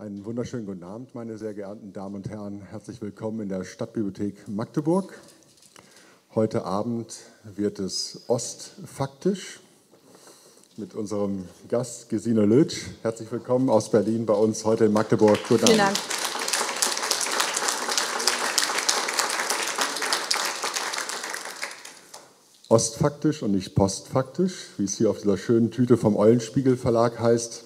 Einen wunderschönen guten Abend, meine sehr geehrten Damen und Herren. Herzlich willkommen in der Stadtbibliothek Magdeburg. Heute Abend wird es ostfaktisch mit unserem Gast Gesine Lötsch. Herzlich willkommen aus Berlin bei uns heute in Magdeburg. Guten Vielen Abend. Dank. Ostfaktisch und nicht postfaktisch, wie es hier auf dieser schönen Tüte vom Eulenspiegel Verlag heißt,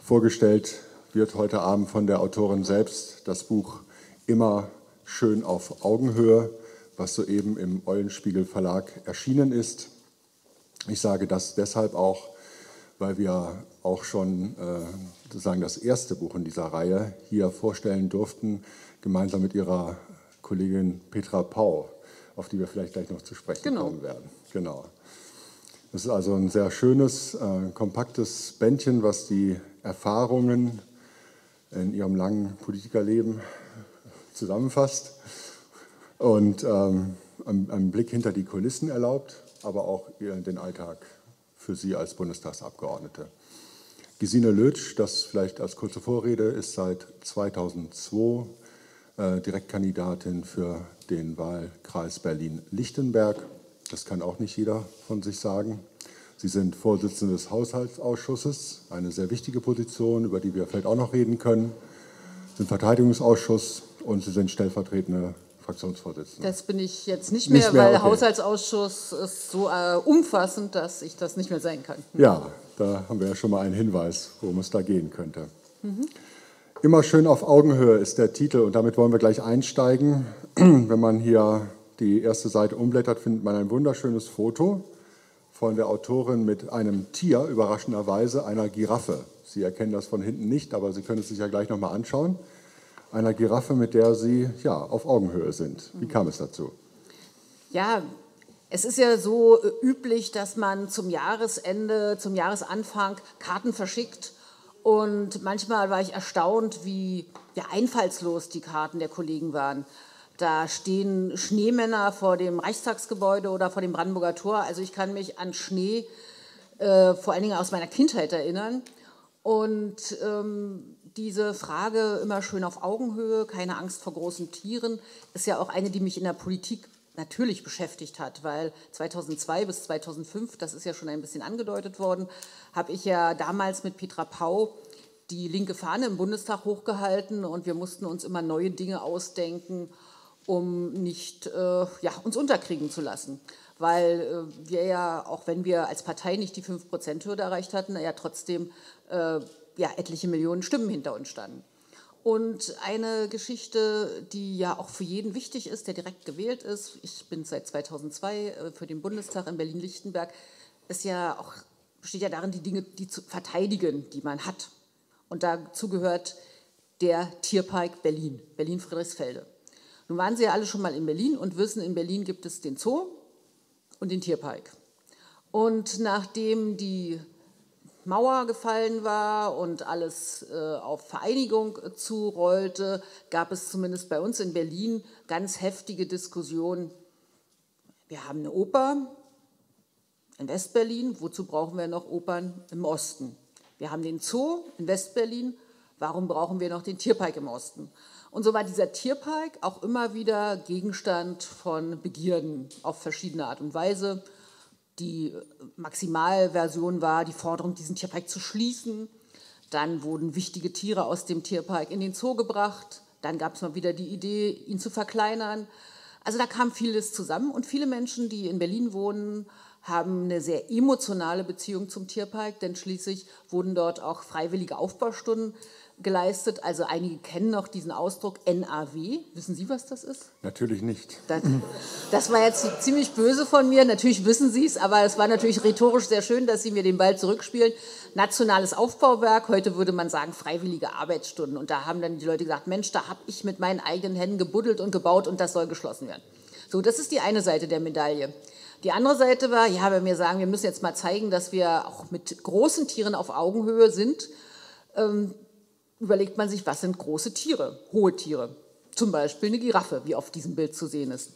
vorgestellt wird heute Abend von der Autorin selbst das Buch Immer schön auf Augenhöhe, was soeben im Eulenspiegel Verlag erschienen ist. Ich sage das deshalb auch, weil wir auch schon äh, sozusagen das erste Buch in dieser Reihe hier vorstellen durften, gemeinsam mit ihrer Kollegin Petra Pau, auf die wir vielleicht gleich noch zu sprechen genau. kommen werden. Genau. Das ist also ein sehr schönes, äh, kompaktes Bändchen, was die Erfahrungen in ihrem langen Politikerleben zusammenfasst und ähm, einen, Blick hinter die Kulissen erlaubt, aber auch den Alltag für Sie als Bundestagsabgeordnete. Gesine Lötsch, das vielleicht als kurze Vorrede, ist seit 2002 äh, Direktkandidatin für den Wahlkreis Berlin-Lichtenberg. Das kann auch nicht jeder von sich sagen. Sie sind Vorsitzende des Haushaltsausschusses, eine sehr wichtige Position, über die wir vielleicht auch noch reden können. Sie sind Verteidigungsausschuss und Sie sind stellvertretende Fraktionsvorsitzende. Das bin ich jetzt nicht mehr, nicht mehr weil okay. Haushaltsausschuss ist so äh, umfassend, dass ich das nicht mehr sein kann. Ja, da haben wir ja schon mal einen Hinweis, worum es da gehen könnte. Mhm. Immer schön auf Augenhöhe ist der Titel und damit wollen wir gleich einsteigen. Wenn man hier die erste Seite umblättert, findet man ein wunderschönes Foto von der Autorin mit einem Tier, überraschenderweise einer Giraffe. Sie erkennen das von hinten nicht, aber Sie können es sich ja gleich nochmal anschauen. Einer Giraffe, mit der Sie ja, auf Augenhöhe sind. Wie kam es dazu? Ja, es ist ja so äh, üblich, dass man zum Jahresende, zum Jahresanfang Karten verschickt. Und manchmal war ich erstaunt, wie ja, einfallslos die Karten der Kollegen waren. Da stehen Schneemänner vor dem Reichstagsgebäude oder vor dem Brandenburger Tor. Also ich kann mich an Schnee äh, vor allen Dingen aus meiner Kindheit erinnern. Und ähm, diese Frage immer schön auf Augenhöhe, keine Angst vor großen Tieren, ist ja auch eine, die mich in der Politik natürlich beschäftigt hat, weil 2002 bis 2005, das ist ja schon ein bisschen angedeutet worden, habe ich ja damals mit Petra Pau die linke Fahne im Bundestag hochgehalten und wir mussten uns immer neue Dinge ausdenken um nicht äh, ja, uns unterkriegen zu lassen. Weil äh, wir ja, auch wenn wir als Partei nicht die 5%-Hürde erreicht hatten, ja trotzdem äh, ja, etliche Millionen Stimmen hinter uns standen. Und eine Geschichte, die ja auch für jeden wichtig ist, der direkt gewählt ist, ich bin seit 2002 äh, für den Bundestag in Berlin-Lichtenberg, ja besteht ja darin, die Dinge die zu verteidigen, die man hat. Und dazu gehört der Tierpark Berlin, Berlin-Friedrichsfelde. Nun waren Sie ja alle schon mal in Berlin und wissen, in Berlin gibt es den Zoo und den Tierpark. Und nachdem die Mauer gefallen war und alles äh, auf Vereinigung zurollte, gab es zumindest bei uns in Berlin ganz heftige Diskussionen. Wir haben eine Oper in Westberlin, wozu brauchen wir noch Opern im Osten? Wir haben den Zoo in Westberlin, warum brauchen wir noch den Tierpark im Osten? Und so war dieser Tierpark auch immer wieder Gegenstand von Begierden auf verschiedene Art und Weise. Die Maximalversion war die Forderung, diesen Tierpark zu schließen. Dann wurden wichtige Tiere aus dem Tierpark in den Zoo gebracht. Dann gab es mal wieder die Idee, ihn zu verkleinern. Also da kam vieles zusammen und viele Menschen, die in Berlin wohnen, haben eine sehr emotionale Beziehung zum Tierpark, denn schließlich wurden dort auch freiwillige Aufbaustunden geleistet. Also einige kennen noch diesen Ausdruck NAW. Wissen Sie, was das ist? Natürlich nicht. Das, das war jetzt ziemlich böse von mir. Natürlich wissen Sie es, aber es war natürlich rhetorisch sehr schön, dass Sie mir den Ball zurückspielen. Nationales Aufbauwerk, heute würde man sagen freiwillige Arbeitsstunden. Und da haben dann die Leute gesagt, Mensch, da habe ich mit meinen eigenen Händen gebuddelt und gebaut und das soll geschlossen werden. So, das ist die eine Seite der Medaille. Die andere Seite war, ja, wenn wir sagen, wir müssen jetzt mal zeigen, dass wir auch mit großen Tieren auf Augenhöhe sind, ähm, überlegt man sich, was sind große Tiere, hohe Tiere. Zum Beispiel eine Giraffe, wie auf diesem Bild zu sehen ist.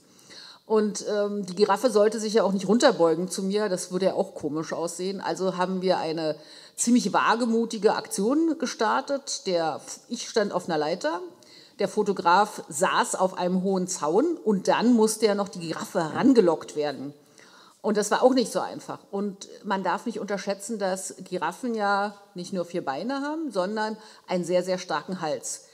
Und ähm, die Giraffe sollte sich ja auch nicht runterbeugen zu mir, das würde ja auch komisch aussehen. Also haben wir eine ziemlich wagemutige Aktion gestartet. Der, ich stand auf einer Leiter, der Fotograf saß auf einem hohen Zaun und dann musste ja noch die Giraffe herangelockt werden. Und das war auch nicht so einfach. Und man darf nicht unterschätzen, dass Giraffen ja nicht nur vier Beine haben, sondern einen sehr, sehr starken Hals.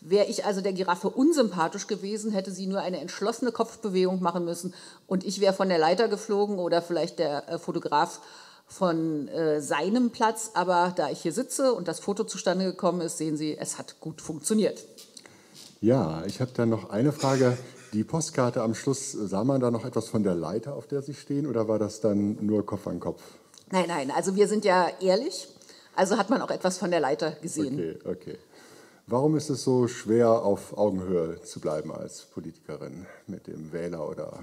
Wäre ich also der Giraffe unsympathisch gewesen, hätte sie nur eine entschlossene Kopfbewegung machen müssen und ich wäre von der Leiter geflogen oder vielleicht der äh, Fotograf von äh, seinem Platz. Aber da ich hier sitze und das Foto zustande gekommen ist, sehen Sie, es hat gut funktioniert. Ja, ich habe dann noch eine Frage. Die Postkarte am Schluss, sah man da noch etwas von der Leiter, auf der Sie stehen, oder war das dann nur Kopf an Kopf? Nein, nein, also wir sind ja ehrlich, also hat man auch etwas von der Leiter gesehen. Okay, okay. Warum ist es so schwer, auf Augenhöhe zu bleiben als Politikerin mit dem Wähler oder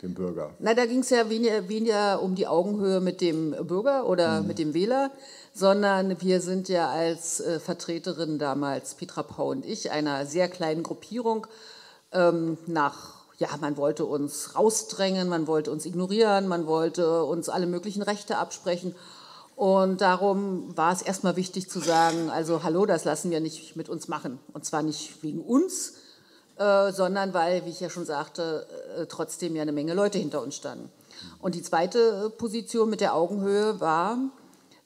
dem Bürger? Na, da ging es ja weniger, weniger, um die Augenhöhe mit dem Bürger oder mhm. mit dem Wähler, sondern wir sind ja als äh, Vertreterin damals, Petra Pau und ich, einer sehr kleinen Gruppierung ähm, nach ja, man wollte uns rausdrängen, man wollte uns ignorieren, man wollte uns alle möglichen Rechte absprechen. Und darum war es erstmal wichtig zu sagen, also hallo, das lassen wir nicht mit uns machen. Und zwar nicht wegen uns, äh, sondern weil, wie ich ja schon sagte, äh, trotzdem ja eine Menge Leute hinter uns standen. Und die zweite Position mit der Augenhöhe war,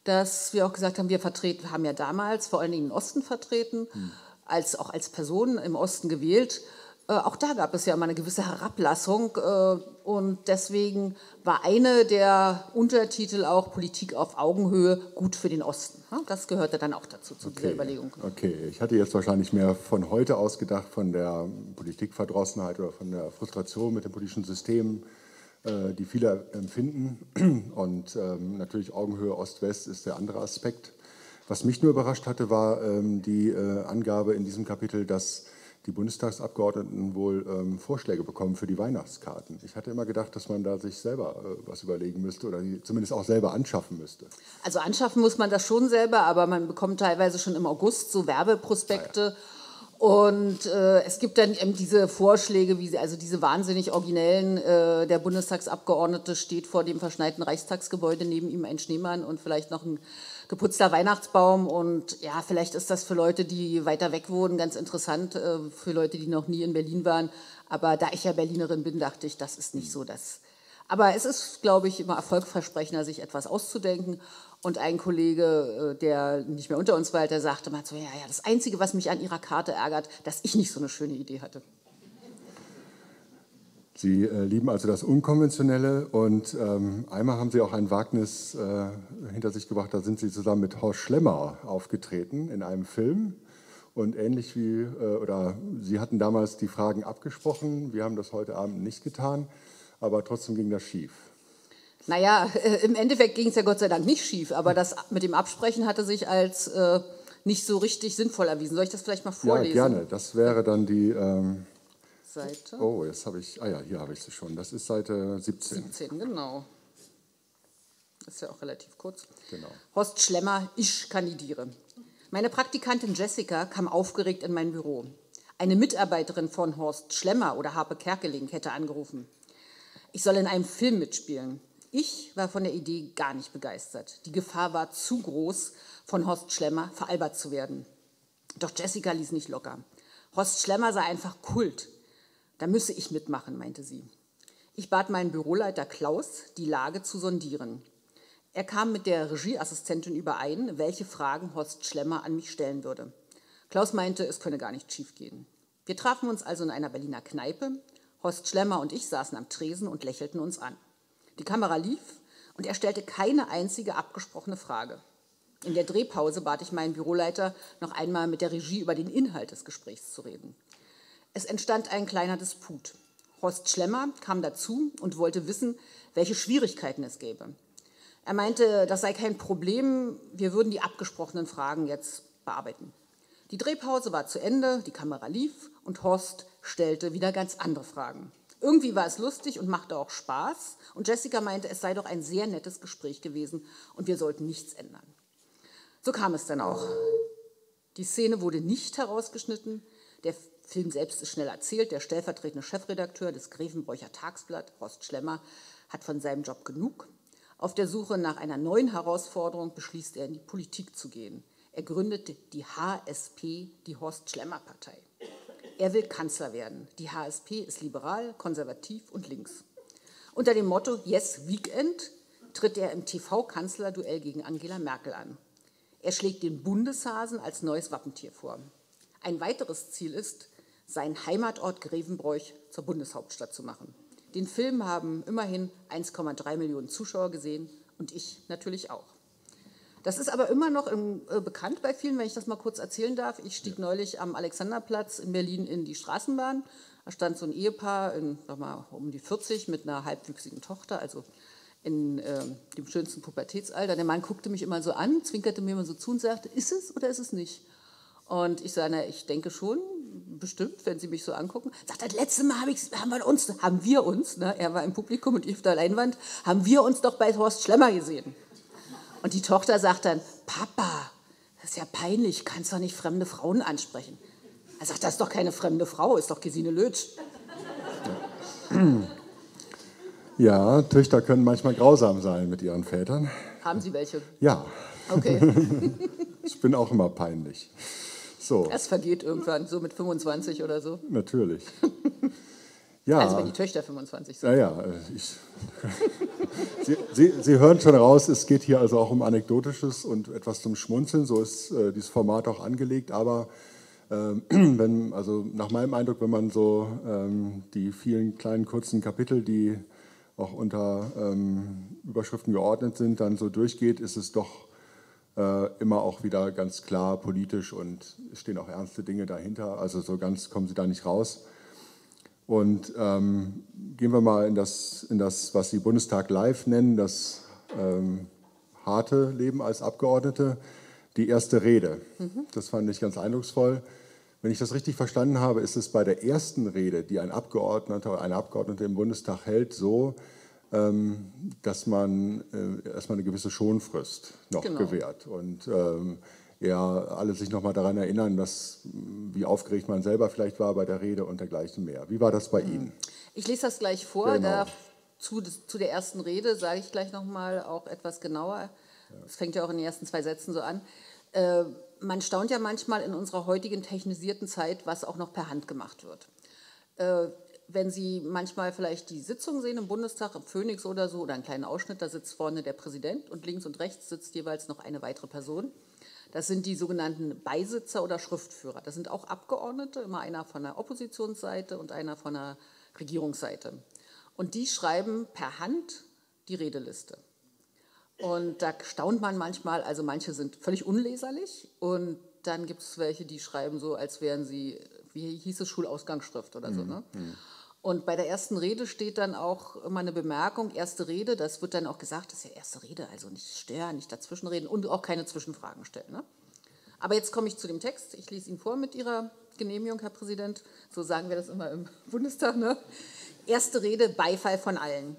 dass wir auch gesagt haben, wir vertreten, haben ja damals vor allen Dingen den Osten vertreten, hm. als, auch als Personen im Osten gewählt. Äh, auch da gab es ja immer eine gewisse Herablassung äh, und deswegen war eine der Untertitel auch Politik auf Augenhöhe gut für den Osten. Das gehörte dann auch dazu, zu okay. dieser Überlegung. Okay, ich hatte jetzt wahrscheinlich mehr von heute aus gedacht, von der Politikverdrossenheit oder von der Frustration mit dem politischen System, äh, die viele empfinden. Und ähm, natürlich Augenhöhe Ost-West ist der andere Aspekt. Was mich nur überrascht hatte, war ähm, die Angabe in diesem Kapitel, dass die Bundestagsabgeordneten wohl ähm, Vorschläge bekommen für die Weihnachtskarten. Ich hatte immer gedacht, dass man da sich selber äh, was überlegen müsste oder die zumindest auch selber anschaffen müsste. Also anschaffen muss man das schon selber, aber man bekommt teilweise schon im August so Werbeprospekte. Ja, ja. Und äh, es gibt dann eben diese Vorschläge, wie sie, also diese wahnsinnig originellen, äh, der Bundestagsabgeordnete steht vor dem verschneiten Reichstagsgebäude, neben ihm ein Schneemann und vielleicht noch ein geputzter Weihnachtsbaum und ja, vielleicht ist das für Leute, die weiter weg wohnen, ganz interessant, äh, für Leute, die noch nie in Berlin waren. Aber da ich ja Berlinerin bin, dachte ich, das ist nicht so das. Aber es ist, glaube ich, immer erfolgversprechender, sich etwas auszudenken. Und ein Kollege, äh, der nicht mehr unter uns war, der sagte mal so, ja, ja, das Einzige, was mich an Ihrer Karte ärgert, dass ich nicht so eine schöne Idee hatte. Sie äh, lieben also das Unkonventionelle und ähm, einmal haben Sie auch ein Wagnis äh, hinter sich gebracht, da sind Sie zusammen mit Horst Schlemmer aufgetreten in einem Film und ähnlich wie, äh, oder Sie hatten damals die Fragen abgesprochen, wir haben das heute Abend nicht getan, aber trotzdem ging das schief. Naja, äh, im Endeffekt ging es ja Gott sei Dank nicht schief, aber das mit dem Absprechen hatte sich als äh, nicht so richtig sinnvoll erwiesen. Soll ich das vielleicht mal vorlesen? Ja, gerne. Das wäre dann die... Ähm, Seite. Oh, jetzt habe ich, ah ja, hier habe ich sie schon. Das ist Seite 17. 17, genau. Das ist ja auch relativ kurz. Genau. Horst Schlemmer, ich kandidiere. Meine Praktikantin Jessica kam aufgeregt in mein Büro. Eine Mitarbeiterin von Horst Schlemmer oder Harpe Kerkeling hätte angerufen. Ich soll in einem Film mitspielen. Ich war von der Idee gar nicht begeistert. Die Gefahr war zu groß, von Horst Schlemmer veralbert zu werden. Doch Jessica ließ nicht locker. Horst Schlemmer sei einfach Kult. Da müsse ich mitmachen, meinte sie. Ich bat meinen Büroleiter Klaus, die Lage zu sondieren. Er kam mit der Regieassistentin überein, welche Fragen Horst Schlemmer an mich stellen würde. Klaus meinte, es könne gar nicht schiefgehen. Wir trafen uns also in einer Berliner Kneipe. Horst Schlemmer und ich saßen am Tresen und lächelten uns an. Die Kamera lief und er stellte keine einzige abgesprochene Frage. In der Drehpause bat ich meinen Büroleiter, noch einmal mit der Regie über den Inhalt des Gesprächs zu reden. Es entstand ein kleiner Disput. Horst Schlemmer kam dazu und wollte wissen, welche Schwierigkeiten es gäbe. Er meinte, das sei kein Problem, wir würden die abgesprochenen Fragen jetzt bearbeiten. Die Drehpause war zu Ende, die Kamera lief und Horst stellte wieder ganz andere Fragen. Irgendwie war es lustig und machte auch Spaß und Jessica meinte, es sei doch ein sehr nettes Gespräch gewesen und wir sollten nichts ändern. So kam es dann auch. Die Szene wurde nicht herausgeschnitten, der Film selbst ist schnell erzählt. Der stellvertretende Chefredakteur des Grevenbräucher Tagsblatt, Horst Schlemmer, hat von seinem Job genug. Auf der Suche nach einer neuen Herausforderung beschließt er, in die Politik zu gehen. Er gründet die HSP, die Horst Schlemmer Partei. Er will Kanzler werden. Die HSP ist liberal, konservativ und links. Unter dem Motto Yes Weekend tritt er im TV-Kanzlerduell gegen Angela Merkel an. Er schlägt den Bundeshasen als neues Wappentier vor. Ein weiteres Ziel ist, seinen Heimatort Grevenbroich zur Bundeshauptstadt zu machen. Den Film haben immerhin 1,3 Millionen Zuschauer gesehen und ich natürlich auch. Das ist aber immer noch im, äh, bekannt bei vielen, wenn ich das mal kurz erzählen darf. Ich stieg neulich am Alexanderplatz in Berlin in die Straßenbahn. Da stand so ein Ehepaar, in, sag mal, um die 40, mit einer halbwüchsigen Tochter, also in äh, dem schönsten Pubertätsalter. Der Mann guckte mich immer so an, zwinkerte mir immer so zu und sagte, ist es oder ist es nicht? Und ich sage, na, ich denke schon, bestimmt, wenn Sie mich so angucken. Sagt er, letztes Mal hab ich, haben wir uns, haben wir uns, ne, er war im Publikum und ich auf der Leinwand, haben wir uns doch bei Horst Schlemmer gesehen. Und die Tochter sagt dann, Papa, das ist ja peinlich, kannst doch nicht fremde Frauen ansprechen. Er sagt, das ist doch keine fremde Frau, ist doch Gesine Lötsch. Ja, Töchter können manchmal grausam sein mit ihren Vätern. Haben Sie welche? Ja. Okay. ich bin auch immer peinlich. So. Das vergeht irgendwann, so mit 25 oder so. Natürlich. Ja. Also wenn die Töchter 25 sind. Ja, ja. Ich, Sie, Sie, Sie, hören schon raus, es geht hier also auch um Anekdotisches und etwas zum Schmunzeln. So ist äh, dieses Format auch angelegt. Aber ähm, wenn, also nach meinem Eindruck, wenn man so ähm, die vielen kleinen kurzen Kapitel, die auch unter ähm, Überschriften geordnet sind, dann so durchgeht, ist es doch äh, immer auch wieder ganz klar politisch und es stehen auch ernste Dinge dahinter. Also so ganz kommen Sie da nicht raus. Und ähm, gehen wir mal in das, in das, was Sie Bundestag Live nennen, das ähm, harte Leben als Abgeordnete, die erste Rede. Mhm. Das fand ich ganz eindrucksvoll. Wenn ich das richtig verstanden habe, ist es bei der ersten Rede, die ein Abgeordneter oder eine Abgeordnete im Bundestag hält, so, dass man äh, erstmal eine gewisse Schonfrist noch genau. gewährt. Und ähm, ja, alle sich noch mal daran erinnern, dass, wie aufgeregt man selber vielleicht war bei der Rede und dergleichen mehr. Wie war das bei mhm. Ihnen? Ich lese das gleich vor. Genau. Zu, zu, der ersten Rede sage ich gleich noch mal auch etwas genauer. Es fängt ja auch in den ersten zwei Sätzen so an. Äh, man staunt ja manchmal in unserer heutigen technisierten Zeit, was auch noch per Hand gemacht wird. Äh, wenn Sie manchmal vielleicht die Sitzung sehen im Bundestag, im Phoenix oder so, oder einen kleinen Ausschnitt, da sitzt vorne der Präsident und links und rechts sitzt jeweils noch eine weitere Person. Das sind die sogenannten Beisitzer oder Schriftführer. Das sind auch Abgeordnete, immer einer von der Oppositionsseite und einer von der Regierungsseite. Und die schreiben per Hand die Redeliste. Und da staunt man manchmal, also manche sind völlig unleserlich und dann gibt es welche, die schreiben so, als wären sie, wie hieß es, Schulausgangsschrift oder so. Mhm. Ne? Mhm. Und bei der ersten Rede steht dann auch immer eine Bemerkung, erste Rede, das wird dann auch gesagt, das ist ja erste Rede, also nicht stören, nicht dazwischenreden und auch keine Zwischenfragen stellen. Ne? Aber jetzt komme ich zu dem Text, ich lese ihn vor mit Ihrer Genehmigung, Herr Präsident, so sagen wir das immer im Bundestag. Ne? Erste Rede, Beifall von allen.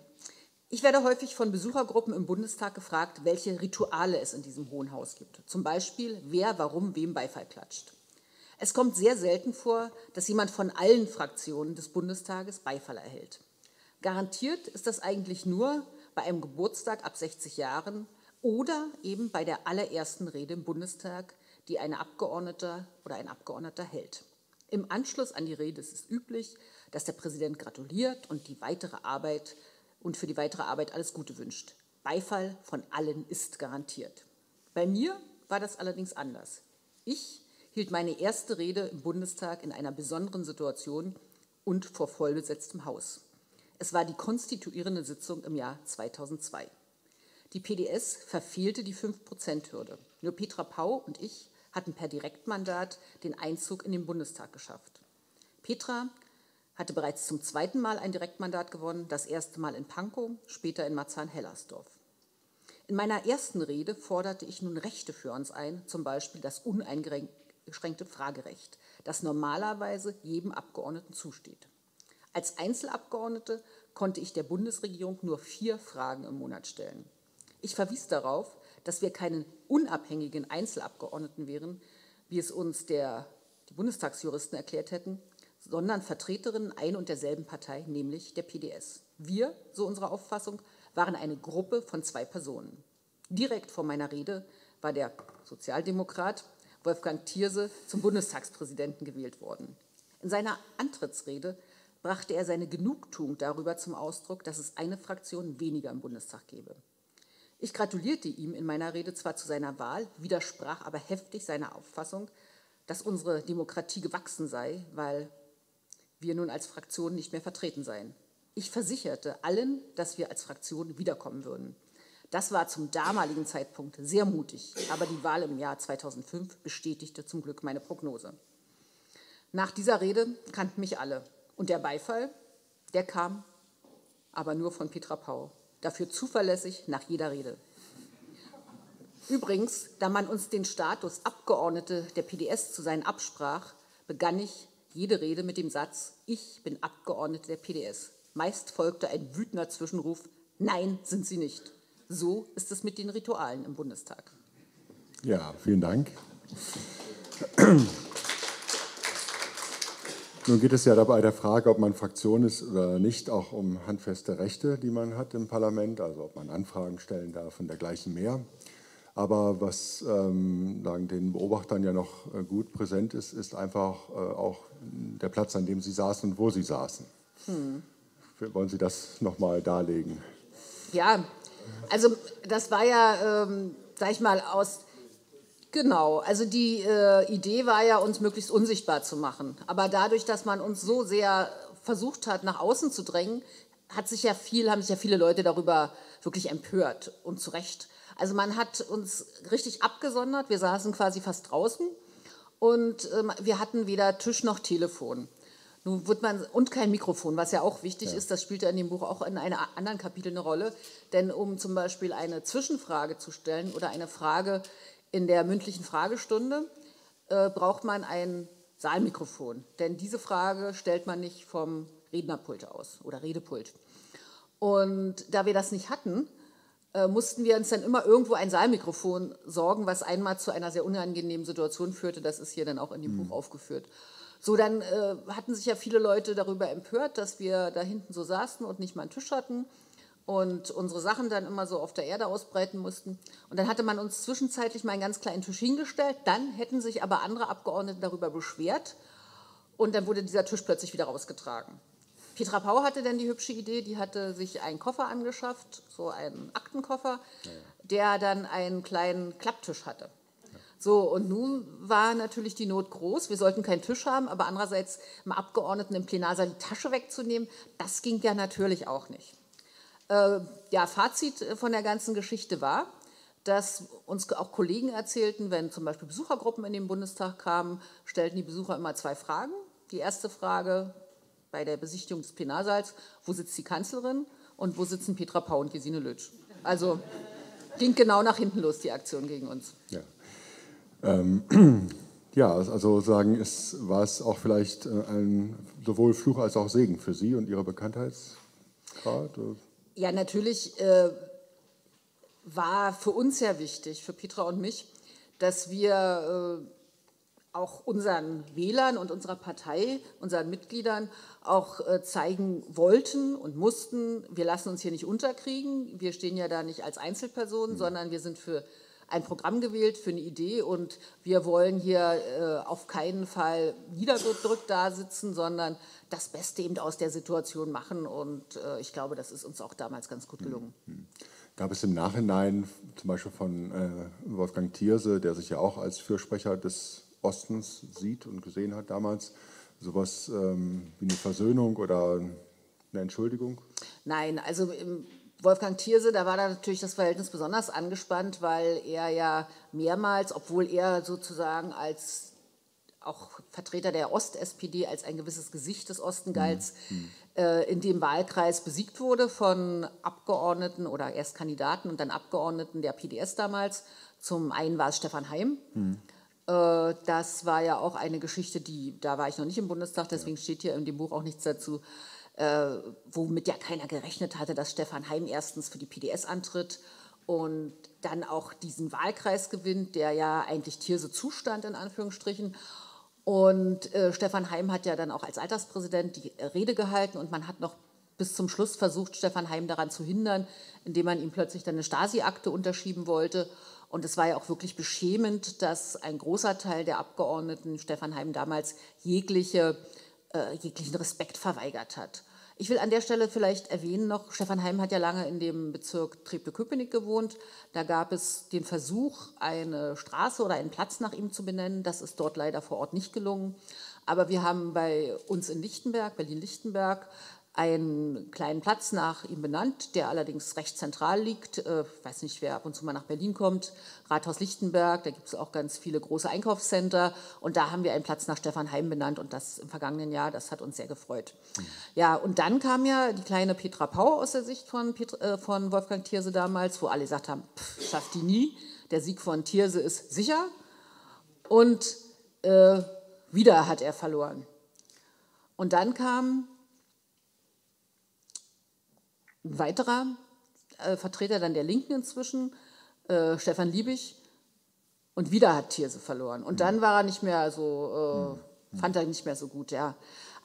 Ich werde häufig von Besuchergruppen im Bundestag gefragt, welche Rituale es in diesem Hohen Haus gibt. Zum Beispiel, wer warum wem Beifall klatscht. Es kommt sehr selten vor, dass jemand von allen Fraktionen des Bundestages Beifall erhält. Garantiert ist das eigentlich nur bei einem Geburtstag ab 60 Jahren oder eben bei der allerersten Rede im Bundestag, die eine Abgeordnete oder ein Abgeordneter hält. Im Anschluss an die Rede ist es üblich, dass der Präsident gratuliert und die weitere Arbeit und für die weitere Arbeit alles Gute wünscht. Beifall von allen ist garantiert. Bei mir war das allerdings anders. Ich hielt meine erste Rede im Bundestag in einer besonderen Situation und vor vollbesetztem Haus. Es war die konstituierende Sitzung im Jahr 2002. Die PDS verfehlte die 5-Prozent-Hürde. Nur Petra Pau und ich hatten per Direktmandat den Einzug in den Bundestag geschafft. Petra hatte bereits zum zweiten Mal ein Direktmandat gewonnen, das erste Mal in Pankow, später in Marzahn-Hellersdorf. In meiner ersten Rede forderte ich nun Rechte für uns ein, zum Beispiel das uneingeschränkte beschränkte Fragerecht, das normalerweise jedem Abgeordneten zusteht. Als Einzelabgeordnete konnte ich der Bundesregierung nur vier Fragen im Monat stellen. Ich verwies darauf, dass wir keinen unabhängigen Einzelabgeordneten wären, wie es uns der, die Bundestagsjuristen erklärt hätten, sondern Vertreterinnen ein und derselben Partei, nämlich der PDS. Wir, so unsere Auffassung, waren eine Gruppe von zwei Personen. Direkt vor meiner Rede war der Sozialdemokrat Wolfgang Thierse zum Bundestagspräsidenten gewählt worden. In seiner Antrittsrede brachte er seine Genugtuung darüber zum Ausdruck, dass es eine Fraktion weniger im Bundestag gebe. Ich gratulierte ihm in meiner Rede zwar zu seiner Wahl, widersprach aber heftig seiner Auffassung, dass unsere Demokratie gewachsen sei, weil wir nun als Fraktion nicht mehr vertreten seien. Ich versicherte allen, dass wir als Fraktion wiederkommen würden. Das war zum damaligen Zeitpunkt sehr mutig, aber die Wahl im Jahr 2005 bestätigte zum Glück meine Prognose. Nach dieser Rede kannten mich alle und der Beifall, der kam aber nur von Petra Pau, dafür zuverlässig nach jeder Rede. Übrigens, da man uns den Status Abgeordnete der PDS zu sein absprach, begann ich jede Rede mit dem Satz, ich bin Abgeordnete der PDS. Meist folgte ein wütender Zwischenruf, nein, sind Sie nicht. So ist es mit den Ritualen im Bundestag. Ja, vielen Dank. Nun geht es ja dabei der Frage, ob man Fraktion ist oder nicht, auch um handfeste Rechte, die man hat im Parlament, also ob man Anfragen stellen darf und dergleichen mehr. Aber was ähm, den Beobachtern ja noch äh, gut präsent ist, ist einfach äh, auch der Platz, an dem sie saßen und wo sie saßen. Hm. Wollen Sie das nochmal darlegen? Ja, also das war ja, ähm, sag ich mal, aus Genau, also die äh, Idee war ja, uns möglichst unsichtbar zu machen. Aber dadurch, dass man uns so sehr versucht hat, nach außen zu drängen, hat sich ja viel, haben sich ja viele Leute darüber wirklich empört und zu Recht. Also man hat uns richtig abgesondert. Wir saßen quasi fast draußen und ähm, wir hatten weder Tisch noch Telefon. Nun wird man, und kein Mikrofon, was ja auch wichtig ja. ist, das spielt ja in dem Buch auch in einem anderen Kapitel eine Rolle. Denn um zum Beispiel eine Zwischenfrage zu stellen oder eine Frage in der mündlichen Fragestunde, äh, braucht man ein Saalmikrofon. Denn diese Frage stellt man nicht vom Rednerpult aus oder Redepult. Und da wir das nicht hatten, äh, mussten wir uns dann immer irgendwo ein Saalmikrofon sorgen, was einmal zu einer sehr unangenehmen Situation führte. Das ist hier dann auch in dem mhm. Buch aufgeführt. So, dann äh, hatten sich ja viele Leute darüber empört, dass wir da hinten so saßen und nicht mal einen Tisch hatten und unsere Sachen dann immer so auf der Erde ausbreiten mussten. Und dann hatte man uns zwischenzeitlich mal einen ganz kleinen Tisch hingestellt. Dann hätten sich aber andere Abgeordnete darüber beschwert und dann wurde dieser Tisch plötzlich wieder rausgetragen. Petra Pau hatte dann die hübsche Idee, die hatte sich einen Koffer angeschafft, so einen Aktenkoffer, der dann einen kleinen Klapptisch hatte. So, und nun war natürlich die Not groß. Wir sollten keinen Tisch haben, aber andererseits einem Abgeordneten im Plenarsaal die Tasche wegzunehmen, das ging ja natürlich auch nicht. Äh, ja, Fazit von der ganzen Geschichte war, dass uns auch Kollegen erzählten, wenn zum Beispiel Besuchergruppen in den Bundestag kamen, stellten die Besucher immer zwei Fragen. Die erste Frage bei der Besichtigung des Plenarsaals, wo sitzt die Kanzlerin und wo sitzen Petra Pau und Gesine Lütsch? Also ging genau nach hinten los, die Aktion gegen uns. Ja. Ähm, ja, also sagen, ist, war es auch vielleicht äh, ein sowohl Fluch als auch Segen für Sie und Ihre Bekanntheitsgrad? Ja, natürlich äh, war für uns ja wichtig, für Petra und mich, dass wir äh, auch unseren Wählern und unserer Partei, unseren Mitgliedern auch äh, zeigen wollten und mussten, wir lassen uns hier nicht unterkriegen. Wir stehen ja da nicht als Einzelpersonen, mhm. sondern wir sind für ein Programm gewählt für eine Idee und wir wollen hier äh, auf keinen Fall niedergedrückt da sitzen, sondern das Beste eben aus der Situation machen und äh, ich glaube, das ist uns auch damals ganz gut gelungen. Mhm. Gab es im Nachhinein zum Beispiel von äh, Wolfgang Thierse, der sich ja auch als Fürsprecher des Ostens sieht und gesehen hat damals, sowas ähm, wie eine Versöhnung oder eine Entschuldigung? Nein, also im Wolfgang Thierse, da war da natürlich das Verhältnis besonders angespannt, weil er ja mehrmals, obwohl er sozusagen als auch Vertreter der Ost-SPD als ein gewisses Gesicht des Osten galt, mhm. äh, in dem Wahlkreis besiegt wurde von Abgeordneten oder erst Kandidaten und dann Abgeordneten der PDS damals. Zum einen war es Stefan Heim. Mhm. Äh, das war ja auch eine Geschichte, die, da war ich noch nicht im Bundestag, deswegen steht hier in dem Buch auch nichts dazu äh, womit ja keiner gerechnet hatte, dass Stefan Heim erstens für die PDS antritt und dann auch diesen Wahlkreis gewinnt, der ja eigentlich Thierse zustand, in Anführungsstrichen. Und äh, Stefan Heim hat ja dann auch als Alterspräsident die Rede gehalten und man hat noch bis zum Schluss versucht, Stefan Heim daran zu hindern, indem man ihm plötzlich dann eine Stasi-Akte unterschieben wollte. Und es war ja auch wirklich beschämend, dass ein großer Teil der Abgeordneten Stefan Heim damals jegliche, äh, jeglichen Respekt verweigert hat. Ich will an der Stelle vielleicht erwähnen noch, Stefan Heim hat ja lange in dem Bezirk Treptow-Köpenick gewohnt. Da gab es den Versuch, eine Straße oder einen Platz nach ihm zu benennen. Das ist dort leider vor Ort nicht gelungen. Aber wir haben bei uns in Lichtenberg, Berlin-Lichtenberg, einen kleinen Platz nach ihm benannt, der allerdings recht zentral liegt. Ich äh, weiß nicht, wer ab und zu mal nach Berlin kommt. Rathaus Lichtenberg, da gibt es auch ganz viele große Einkaufscenter. Und da haben wir einen Platz nach Stefan Heim benannt und das im vergangenen Jahr, das hat uns sehr gefreut. Ja, und dann kam ja die kleine Petra Pau aus der Sicht von, Pet äh, von Wolfgang Thierse damals, wo alle gesagt haben, pff, schafft die nie. Der Sieg von Thierse ist sicher. Und äh, wieder hat er verloren. Und dann kam ein weiterer äh, Vertreter dann der Linken inzwischen, äh, Stefan Liebig, und wieder hat Thierse verloren. Und dann war er nicht mehr so, äh, fand er nicht mehr so gut, ja.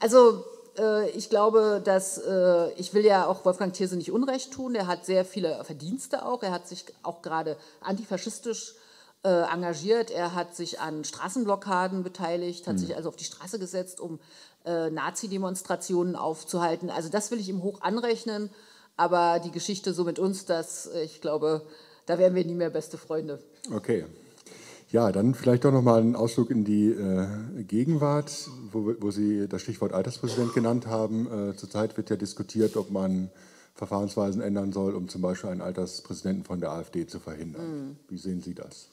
Also äh, ich glaube, dass äh, ich will ja auch Wolfgang Thierse nicht Unrecht tun. Er hat sehr viele Verdienste auch. Er hat sich auch gerade antifaschistisch äh, engagiert. Er hat sich an Straßenblockaden beteiligt, hat mhm. sich also auf die Straße gesetzt, um Nazi-Demonstrationen aufzuhalten. Also das will ich ihm hoch anrechnen. Aber die Geschichte so mit uns, das, äh, ich glaube, da werden wir nie mehr beste Freunde. Okay. Ja, dann vielleicht doch nochmal einen Ausflug in die äh, Gegenwart, wo, wo, Sie das Stichwort Alterspräsident genannt haben. Äh, zurzeit wird ja diskutiert, ob man Verfahrensweisen ändern soll, um zum Beispiel einen Alterspräsidenten von der AfD zu verhindern. Mhm. Wie sehen Sie das?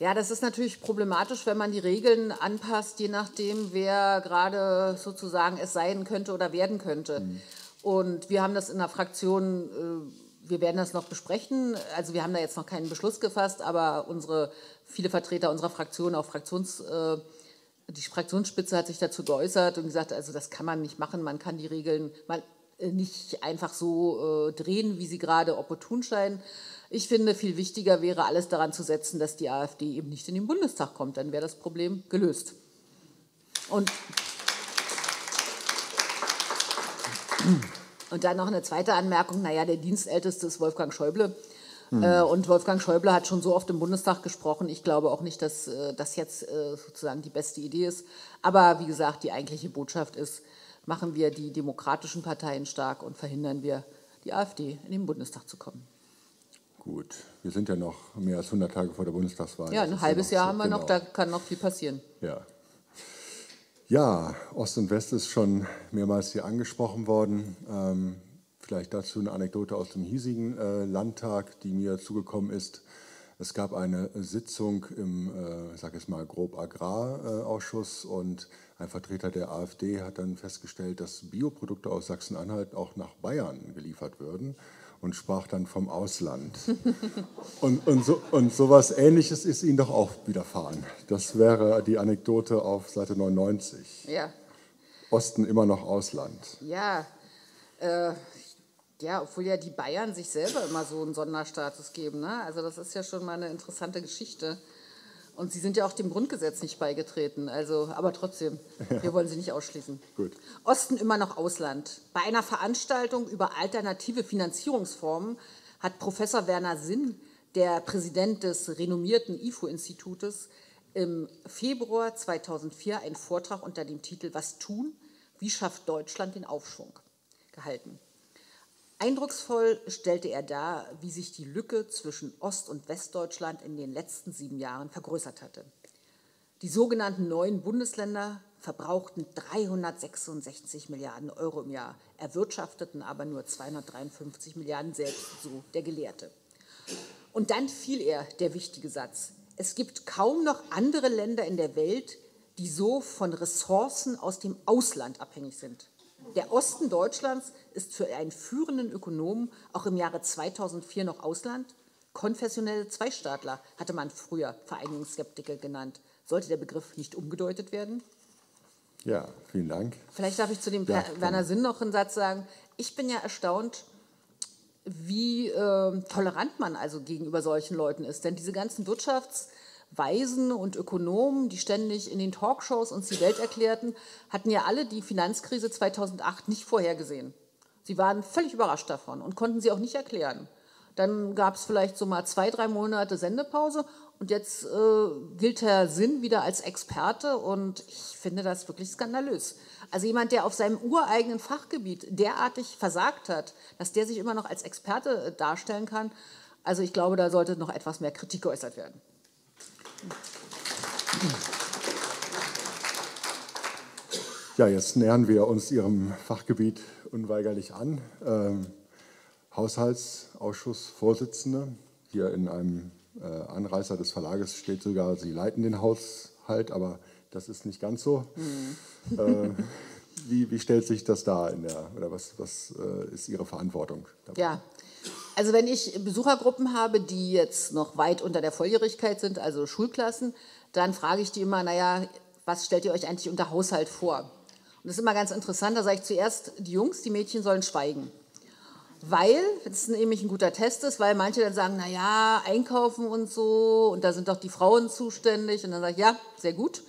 Ja, das ist natürlich problematisch, wenn man die Regeln anpasst, je nachdem, wer gerade sozusagen es sein könnte oder werden könnte. Mhm. Und wir haben das in der Fraktion, äh, wir werden das noch besprechen. Also wir haben da jetzt noch keinen Beschluss gefasst, aber unsere viele Vertreter unserer Fraktion, auch Fraktions, äh, die Fraktionsspitze hat sich dazu geäußert und gesagt, also das kann man nicht machen, man kann die Regeln mal äh, nicht einfach so drehen, wie sie gerade opportun scheinen. Ich finde, viel wichtiger wäre, alles daran zu setzen, dass die AfD eben nicht in den Bundestag kommt. Dann wäre das Problem gelöst. Und und dann noch eine zweite Anmerkung, naja, der Dienstälteste ist Wolfgang Schäuble. Mhm. und Wolfgang Schäuble hat schon so oft im Bundestag gesprochen. Ich glaube auch nicht, dass äh, das jetzt äh, sozusagen die beste Idee ist. Aber wie gesagt, die eigentliche Botschaft ist, machen wir die demokratischen Parteien stark und verhindern wir die AfD in den Bundestag zu kommen. Gut, wir sind ja noch mehr als 100 Tage vor der Bundestagswahl. Ja, ein halbes Jahr haben wir genau. noch, da kann noch viel passieren. Ja. Ja, Ost und West ist schon mehrmals hier angesprochen worden. Ähm, vielleicht dazu eine Anekdote aus dem hiesigen äh, Landtag, die mir zugekommen ist. Es gab eine Sitzung im, äh, ich sage jetzt mal grob Agrarausschuss und ein Vertreter der AfD hat dann festgestellt, dass Bioprodukte aus Sachsen-Anhalt auch nach Bayern geliefert würden und sprach dann vom Ausland. und, und, so, und sowas Ähnliches ist Ihnen doch auch widerfahren. Das wäre die Anekdote auf Seite 99. Ja. Osten immer noch Ausland. Ja, äh, ja, obwohl ja die Bayern sich selber immer so einen Sonderstatus geben. Ne? Also das ist ja schon mal eine interessante Geschichte. Und Sie sind ja auch dem Grundgesetz nicht beigetreten, also, aber trotzdem, wir wollen Sie nicht ausschließen. Gut. Osten immer noch Ausland. Bei einer Veranstaltung über alternative Finanzierungsformen hat Professor Werner Sinn, der Präsident des renommierten IFO-Institutes, im Februar 2004 einen Vortrag unter dem Titel Was tun? Wie schafft Deutschland den Aufschwung? gehalten. Eindrucksvoll stellte er dar, wie sich die Lücke zwischen Ost- und Westdeutschland in den letzten sieben Jahren vergrößert hatte. Die sogenannten neuen Bundesländer verbrauchten 366 Milliarden Euro im Jahr, erwirtschafteten aber nur 253 Milliarden selbst, so der Gelehrte. Und dann fiel er der wichtige Satz, es gibt kaum noch andere Länder in der Welt, die so von Ressourcen aus dem Ausland abhängig sind. Der Osten Deutschlands ist für einen führenden Ökonomen auch im Jahre 2004 noch Ausland. Konfessionelle Zweistaatler hatte man früher Vereinigungsskeptiker genannt. Sollte der Begriff nicht umgedeutet werden? Ja, vielen Dank. Vielleicht darf ich zu dem ja, Werner Sinn noch einen Satz sagen. Ich bin ja erstaunt, wie äh, tolerant man also gegenüber solchen Leuten ist. Denn diese ganzen Wirtschafts- Weisen und Ökonomen, die ständig in den Talkshows uns die Welt erklärten, hatten ja alle die Finanzkrise 2008 nicht vorhergesehen. Sie waren völlig überrascht davon und konnten sie auch nicht erklären. Dann gab es vielleicht so mal zwei, drei Monate Sendepause und jetzt äh, gilt Herr Sinn wieder als Experte und ich finde das wirklich skandalös. Also jemand, der auf seinem ureigenen Fachgebiet derartig versagt hat, dass der sich immer noch als Experte äh, darstellen kann, also ich glaube, da sollte noch etwas mehr Kritik geäußert werden. Ja, jetzt nähern wir uns Ihrem Fachgebiet unweigerlich an. Ähm, Haushaltsausschussvorsitzende, hier in einem äh, Anreißer des Verlages steht sogar, Sie leiten den Haushalt, aber das ist nicht ganz so. Mhm. Äh, wie, wie, stellt sich das dar in der, oder was, was äh, ist Ihre Verantwortung dabei? Ja, also wenn ich Besuchergruppen habe, die jetzt noch weit unter der Volljährigkeit sind, also Schulklassen, dann frage ich die immer, naja, was stellt ihr euch eigentlich unter Haushalt vor? Und das ist immer ganz interessant, da sage ich zuerst, die Jungs, die Mädchen sollen schweigen. Weil, das ist nämlich ein guter Test ist, weil manche dann sagen, naja, einkaufen und so, und da sind doch die Frauen zuständig. Und dann sage ich, ja, sehr gut.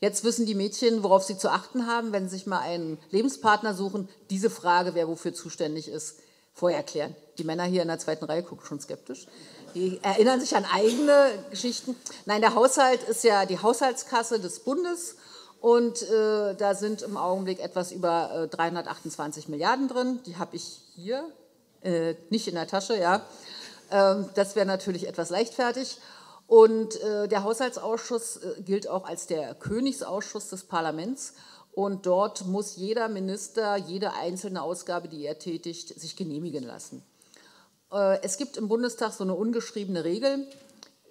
Jetzt wissen die Mädchen, worauf sie zu achten haben, wenn sie sich mal einen Lebenspartner suchen. Diese Frage, wer wofür zuständig ist, vorher klären. Die Männer hier in der zweiten Reihe gucken schon skeptisch. Die erinnern sich an eigene Geschichten. Nein, der Haushalt ist ja die Haushaltskasse des Bundes und äh, da sind im Augenblick etwas über äh, 328 Milliarden drin. Die habe ich hier, äh, nicht in der Tasche, ja. Ähm, das wäre natürlich etwas leichtfertig. Und äh, der Haushaltsausschuss äh, gilt auch als der Königsausschuss des Parlaments. Und dort muss jeder Minister jede einzelne Ausgabe, die er tätigt, sich genehmigen lassen. Äh, es gibt im Bundestag so eine ungeschriebene Regel,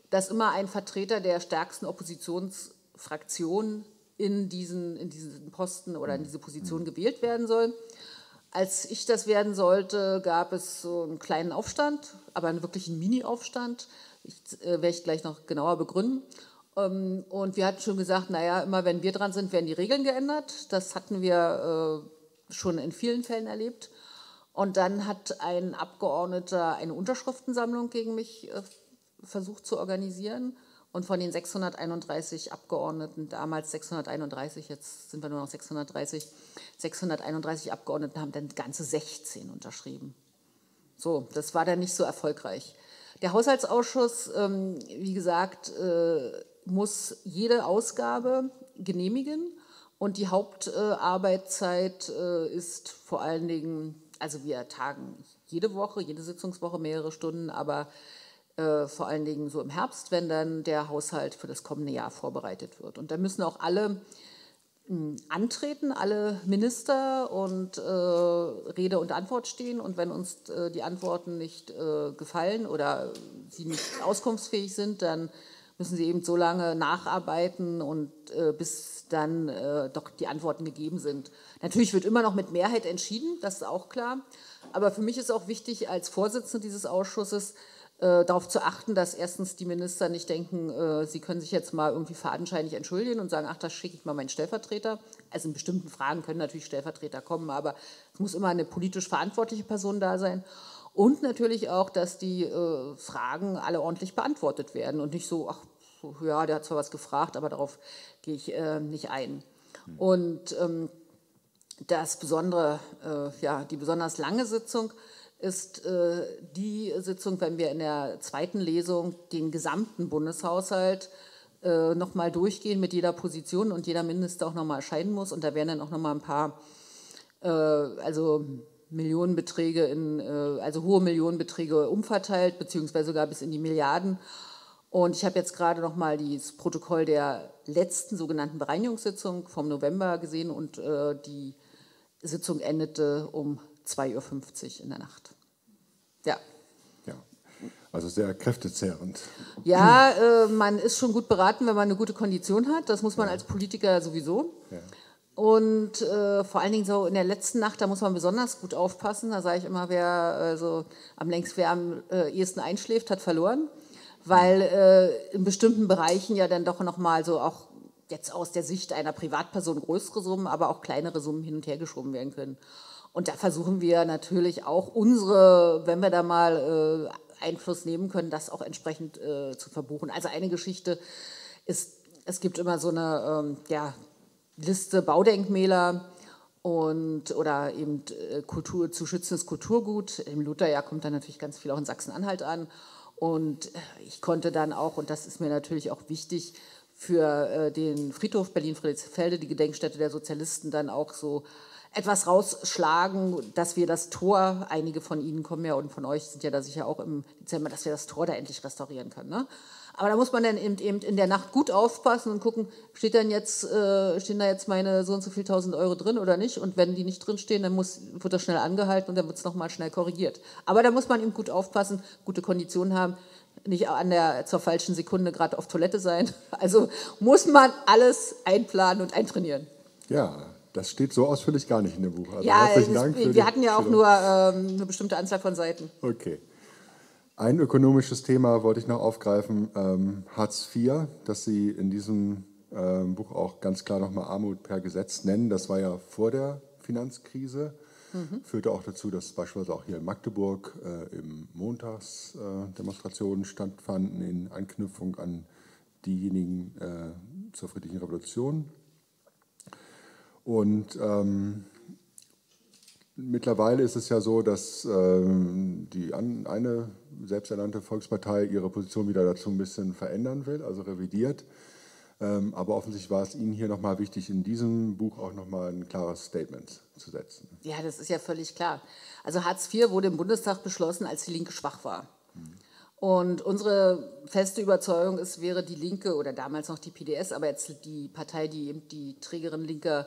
dass immer ein Vertreter der stärksten Oppositionsfraktion in diesen, in diesen Posten oder in diese Position gewählt werden soll. Als ich das werden sollte, gab es so einen kleinen Aufstand, aber einen wirklichen Mini-Aufstand. Ich, äh, werde ich gleich noch genauer begründen. Ähm, und wir hatten schon gesagt, naja, immer wenn wir dran sind, werden die Regeln geändert. Das hatten wir äh, schon in vielen Fällen erlebt. Und dann hat ein Abgeordneter eine Unterschriftensammlung gegen mich äh, versucht zu organisieren. Und von den 631 Abgeordneten, damals 631, jetzt sind wir nur noch 630, 631 Abgeordneten haben dann ganze 16 unterschrieben. So, das war dann nicht so erfolgreich. Der Haushaltsausschuss, ähm, wie gesagt, äh, muss jede Ausgabe genehmigen und die Hauptarbeitszeit äh, ist vor allen Dingen, also wir tagen jede Woche, jede Sitzungswoche mehrere Stunden, aber äh, vor allen Dingen so im Herbst, wenn dann der Haushalt für das kommende Jahr vorbereitet wird. Und da müssen auch alle hm, antreten, alle Minister und äh, Rede und Antwort stehen. Und wenn uns äh, die Antworten nicht äh, gefallen oder sie nicht auskunftsfähig sind, dann müssen sie eben so lange nacharbeiten und äh, bis dann äh, doch die Antworten gegeben sind. Natürlich wird immer noch mit Mehrheit entschieden, das ist auch klar. Aber für mich ist auch wichtig als Vorsitzende dieses Ausschusses, äh, darauf zu achten, dass erstens die Minister nicht denken, äh, sie können sich jetzt mal irgendwie fadenscheinig entschuldigen und sagen, ach, das schicke ich mal meinen Stellvertreter. Also in bestimmten Fragen können natürlich Stellvertreter kommen, aber es muss immer eine politisch verantwortliche Person da sein. Und natürlich auch, dass die äh, Fragen alle ordentlich beantwortet werden und nicht so, ach, so, ja, der hat zwar was gefragt, aber darauf gehe ich äh, nicht ein. Und ähm, das besondere, äh, ja, die besonders lange Sitzung ist äh, die Sitzung, wenn wir in der zweiten Lesung den gesamten Bundeshaushalt äh, nochmal durchgehen mit jeder Position und jeder Minister auch nochmal erscheinen muss. Und da werden dann auch nochmal ein paar, äh, also Millionenbeträge, in, äh, also hohe Millionenbeträge umverteilt, beziehungsweise sogar bis in die Milliarden. Und ich habe jetzt gerade nochmal das Protokoll der letzten sogenannten Bereinigungssitzung vom November gesehen und äh, die Sitzung endete um 2.50 Uhr in der Nacht. Ja. Ja, also sehr kräftezehrend. Ja, äh, man ist schon gut beraten, wenn man eine gute Kondition hat. Das muss man ja. als Politiker sowieso. Ja. Und äh, vor allen Dingen so in der letzten Nacht, da muss man besonders gut aufpassen. Da sage ich immer, wer also am längst wer am äh, ehesten einschläft, hat verloren. Weil äh, in bestimmten Bereichen ja dann doch nochmal so auch jetzt aus der Sicht einer Privatperson größere Summen, aber auch kleinere Summen hin und her geschoben werden können. Und da versuchen wir natürlich auch unsere, wenn wir da mal Einfluss nehmen können, das auch entsprechend äh, zu verbuchen. Also eine Geschichte ist, es gibt immer so eine ähm, ja, Liste Baudenkmäler und oder eben äh, Kultur, zu schützendes Kulturgut. Im Lutherjahr kommt dann natürlich ganz viel auch in Sachsen-Anhalt an. Und äh, ich konnte dann auch, und das ist mir natürlich auch wichtig, für äh, den Friedhof Berlin-Friedrichsfelde, die Gedenkstätte der Sozialisten, dann auch so etwas rausschlagen, dass wir das Tor, einige von Ihnen kommen ja und von euch sind ja da sicher auch im Dezember, dass wir das Tor da endlich restaurieren können. Ne? Aber da muss man dann eben, eben in der Nacht gut aufpassen und gucken, steht dann jetzt, äh, stehen da jetzt meine so und so viel tausend Euro drin oder nicht? Und wenn die nicht drin stehen, dann muss, wird das schnell angehalten und dann wird es nochmal schnell korrigiert. Aber da muss man eben gut aufpassen, gute Konditionen haben, nicht an der, zur falschen Sekunde gerade auf Toilette sein. Also muss man alles einplanen und eintrainieren. Ja, das steht so ausführlich gar nicht in dem Buch. Also ja, herzlichen Dank. wir hatten ja auch nur ähm, eine bestimmte Anzahl von Seiten. Okay. Ein ökonomisches Thema wollte ich noch aufgreifen, ähm, Hartz IV, das Sie in diesem ähm, Buch auch ganz klar nochmal Armut per Gesetz nennen. Das war ja vor der Finanzkrise, mhm. führte auch dazu, dass beispielsweise auch hier in Magdeburg äh, im Montagsdemonstrationen äh, stattfanden in Anknüpfung an diejenigen äh, zur friedlichen Revolution. Und ähm, Mittlerweile ist es ja so, dass ähm, die an, eine selbsternannte Volkspartei ihre Position wieder dazu ein bisschen verändern will, also revidiert. Ähm, aber offensichtlich war es Ihnen hier nochmal wichtig, in diesem Buch auch nochmal ein klares Statement zu setzen. Ja, das ist ja völlig klar. Also Hartz IV wurde im Bundestag beschlossen, als die Linke schwach war. Mhm. Und unsere feste Überzeugung ist, wäre die Linke oder damals noch die PDS, aber jetzt die Partei, die eben die Trägerin linker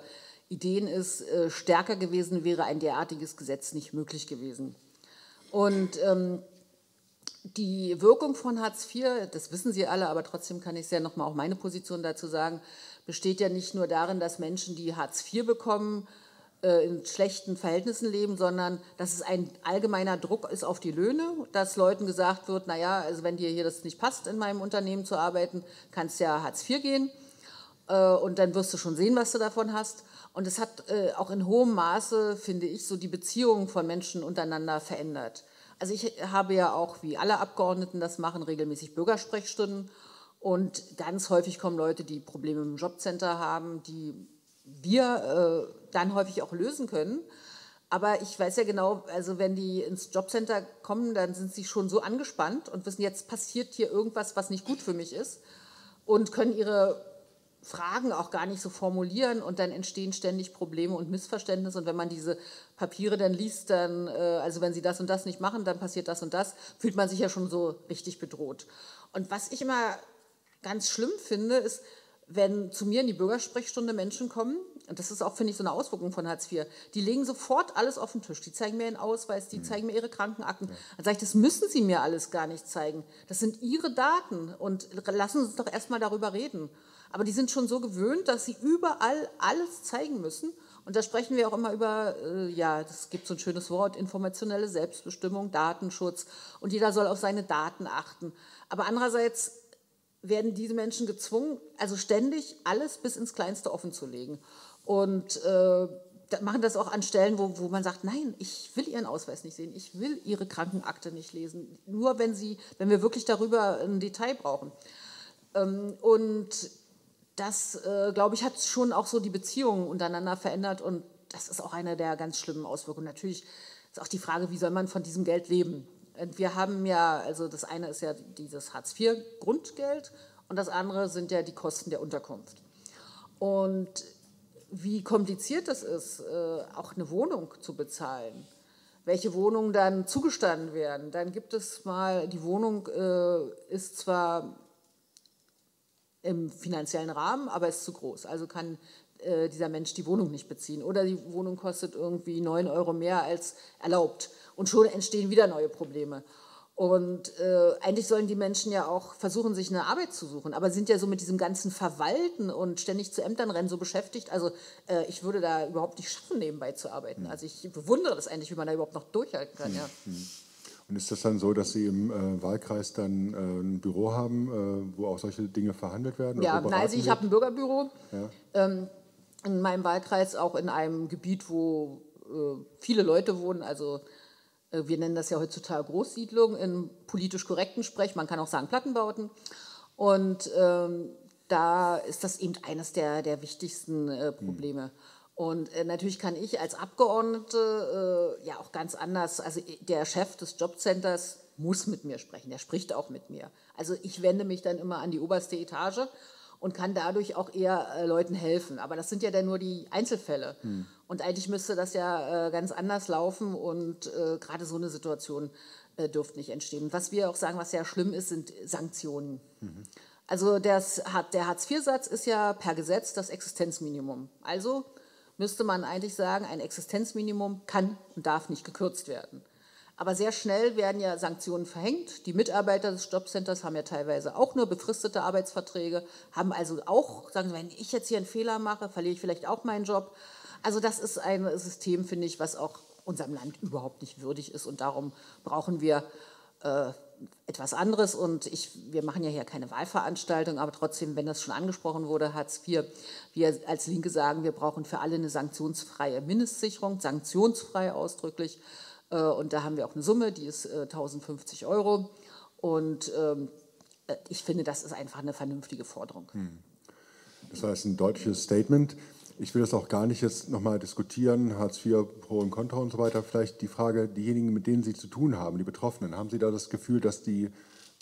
Ideen ist, äh, stärker gewesen, wäre ein derartiges Gesetz nicht möglich gewesen. Und ähm, die Wirkung von Hartz IV, das wissen Sie alle, aber trotzdem kann ich es ja nochmal auch meine Position dazu sagen, besteht ja nicht nur darin, dass Menschen, die Hartz IV bekommen, äh, in schlechten Verhältnissen leben, sondern dass es ein allgemeiner Druck ist auf die Löhne, dass Leuten gesagt wird, naja, also wenn dir hier das nicht passt, in meinem Unternehmen zu arbeiten, kannst ja Hartz IV gehen äh, und dann wirst du schon sehen, was du davon hast. Und es hat äh, auch in hohem Maße, finde ich, so die Beziehungen von Menschen untereinander verändert. Also ich habe ja auch, wie alle Abgeordneten das machen, regelmäßig Bürgersprechstunden. Und ganz häufig kommen Leute, die Probleme im Jobcenter haben, die wir äh, dann häufig auch lösen können. Aber ich weiß ja genau, also wenn die ins Jobcenter kommen, dann sind sie schon so angespannt und wissen, jetzt passiert hier irgendwas, was nicht gut für mich ist und können ihre Fragen auch gar nicht so formulieren und dann entstehen ständig Probleme und Missverständnisse. Und wenn man diese Papiere dann liest, dann, äh, also wenn sie das und das nicht machen, dann passiert das und das, fühlt man sich ja schon so richtig bedroht. Und was ich immer ganz schlimm finde, ist, wenn zu mir in die Bürgersprechstunde Menschen kommen, und das ist auch, finde ich, so eine Auswirkung von Hartz IV, die legen sofort alles auf den Tisch. Die zeigen mir ihren Ausweis, die mhm. zeigen mir ihre Krankenakten. Dann sage ich, das müssen sie mir alles gar nicht zeigen. Das sind ihre Daten und lassen Sie uns doch erstmal darüber reden. Aber die sind schon so gewöhnt, dass sie überall alles zeigen müssen. Und da sprechen wir auch immer über, äh, ja, es gibt so ein schönes Wort, informationelle Selbstbestimmung, Datenschutz. Und jeder soll auf seine Daten achten. Aber andererseits werden diese Menschen gezwungen, also ständig alles bis ins Kleinste offen zu legen. Und äh, machen das auch an Stellen, wo, wo man sagt, nein, ich will Ihren Ausweis nicht sehen, ich will Ihre Krankenakte nicht lesen, nur wenn, Sie, wenn wir wirklich darüber ein Detail brauchen. Ähm, und das, äh, glaube ich, hat schon auch so die Beziehungen untereinander verändert und das ist auch eine der ganz schlimmen Auswirkungen. Natürlich ist auch die Frage, wie soll man von diesem Geld leben? Wir haben ja, also das eine ist ja dieses Hartz-IV-Grundgeld und das andere sind ja die Kosten der Unterkunft. Und wie kompliziert es ist, äh, auch eine Wohnung zu bezahlen, welche Wohnungen dann zugestanden werden. Dann gibt es mal, die Wohnung äh, ist zwar im finanziellen Rahmen, aber ist zu groß. Also kann äh, dieser Mensch die Wohnung nicht beziehen. Oder die Wohnung kostet irgendwie 9 Euro mehr als erlaubt. Und schon entstehen wieder neue Probleme. Und äh, eigentlich sollen die Menschen ja auch versuchen, sich eine Arbeit zu suchen, aber sind ja so mit diesem ganzen Verwalten und ständig zu Ämtern rennen so beschäftigt. Also äh, ich würde da überhaupt nicht schaffen, nebenbei zu arbeiten. Also ich bewundere das eigentlich, wie man da überhaupt noch durchhalten kann. Ja. Und ist das dann so, dass Sie im äh, Wahlkreis dann äh, ein Büro haben, äh, wo auch solche Dinge verhandelt werden? Ja, nein, also ich habe ein Bürgerbüro. Ja. Ähm, in meinem Wahlkreis auch in einem Gebiet, wo äh, viele Leute wohnen, also äh, wir nennen das ja heutzutage Großsiedlung in politisch korrekten Sprech, man kann auch sagen Plattenbauten. Und ähm, da ist das eben eines der, der wichtigsten äh, Probleme. Mhm. Und äh, natürlich kann ich als Abgeordnete äh, ja auch ganz anders, also der Chef des Jobcenters muss mit mir sprechen, der spricht auch mit mir. Also ich wende mich dann immer an die oberste Etage und kann dadurch auch eher äh, Leuten helfen. Aber das sind ja dann nur die Einzelfälle. Hm. Und eigentlich müsste das ja äh, ganz anders laufen und äh, gerade so eine Situation äh, dürfte nicht entstehen. Was wir auch sagen, was sehr schlimm ist, sind Sanktionen. Mhm. Also das, der Hartz-IV-Satz ist ja per Gesetz das Existenzminimum. Also müsste man eigentlich sagen, ein Existenzminimum kann und darf nicht gekürzt werden. Aber sehr schnell werden ja Sanktionen verhängt. Die Mitarbeiter des Jobcenters haben ja teilweise auch nur befristete Arbeitsverträge, haben also auch, sagen Sie, wenn ich jetzt hier einen Fehler mache, verliere ich vielleicht auch meinen Job. Also das ist ein System, finde ich, was auch unserem Land überhaupt nicht würdig ist. Und darum brauchen wir äh, etwas anderes. Und ich, wir machen ja hier keine Wahlveranstaltung, aber trotzdem, wenn das schon angesprochen wurde, Hartz IV, wir als Linke sagen, wir brauchen für alle eine sanktionsfreie Mindestsicherung, sanktionsfrei ausdrücklich. Äh, und da haben wir auch eine Summe, die ist 1050 äh, Euro. Und ähm, äh, ich finde, das ist einfach eine vernünftige Forderung. Hm. Das heißt, ein deutliches Statement. Ich will das auch gar nicht jetzt nochmal diskutieren, Hartz IV, Pro und Contra und so weiter. Vielleicht die Frage, diejenigen, mit denen Sie zu tun haben, die Betroffenen, haben Sie da das Gefühl, dass die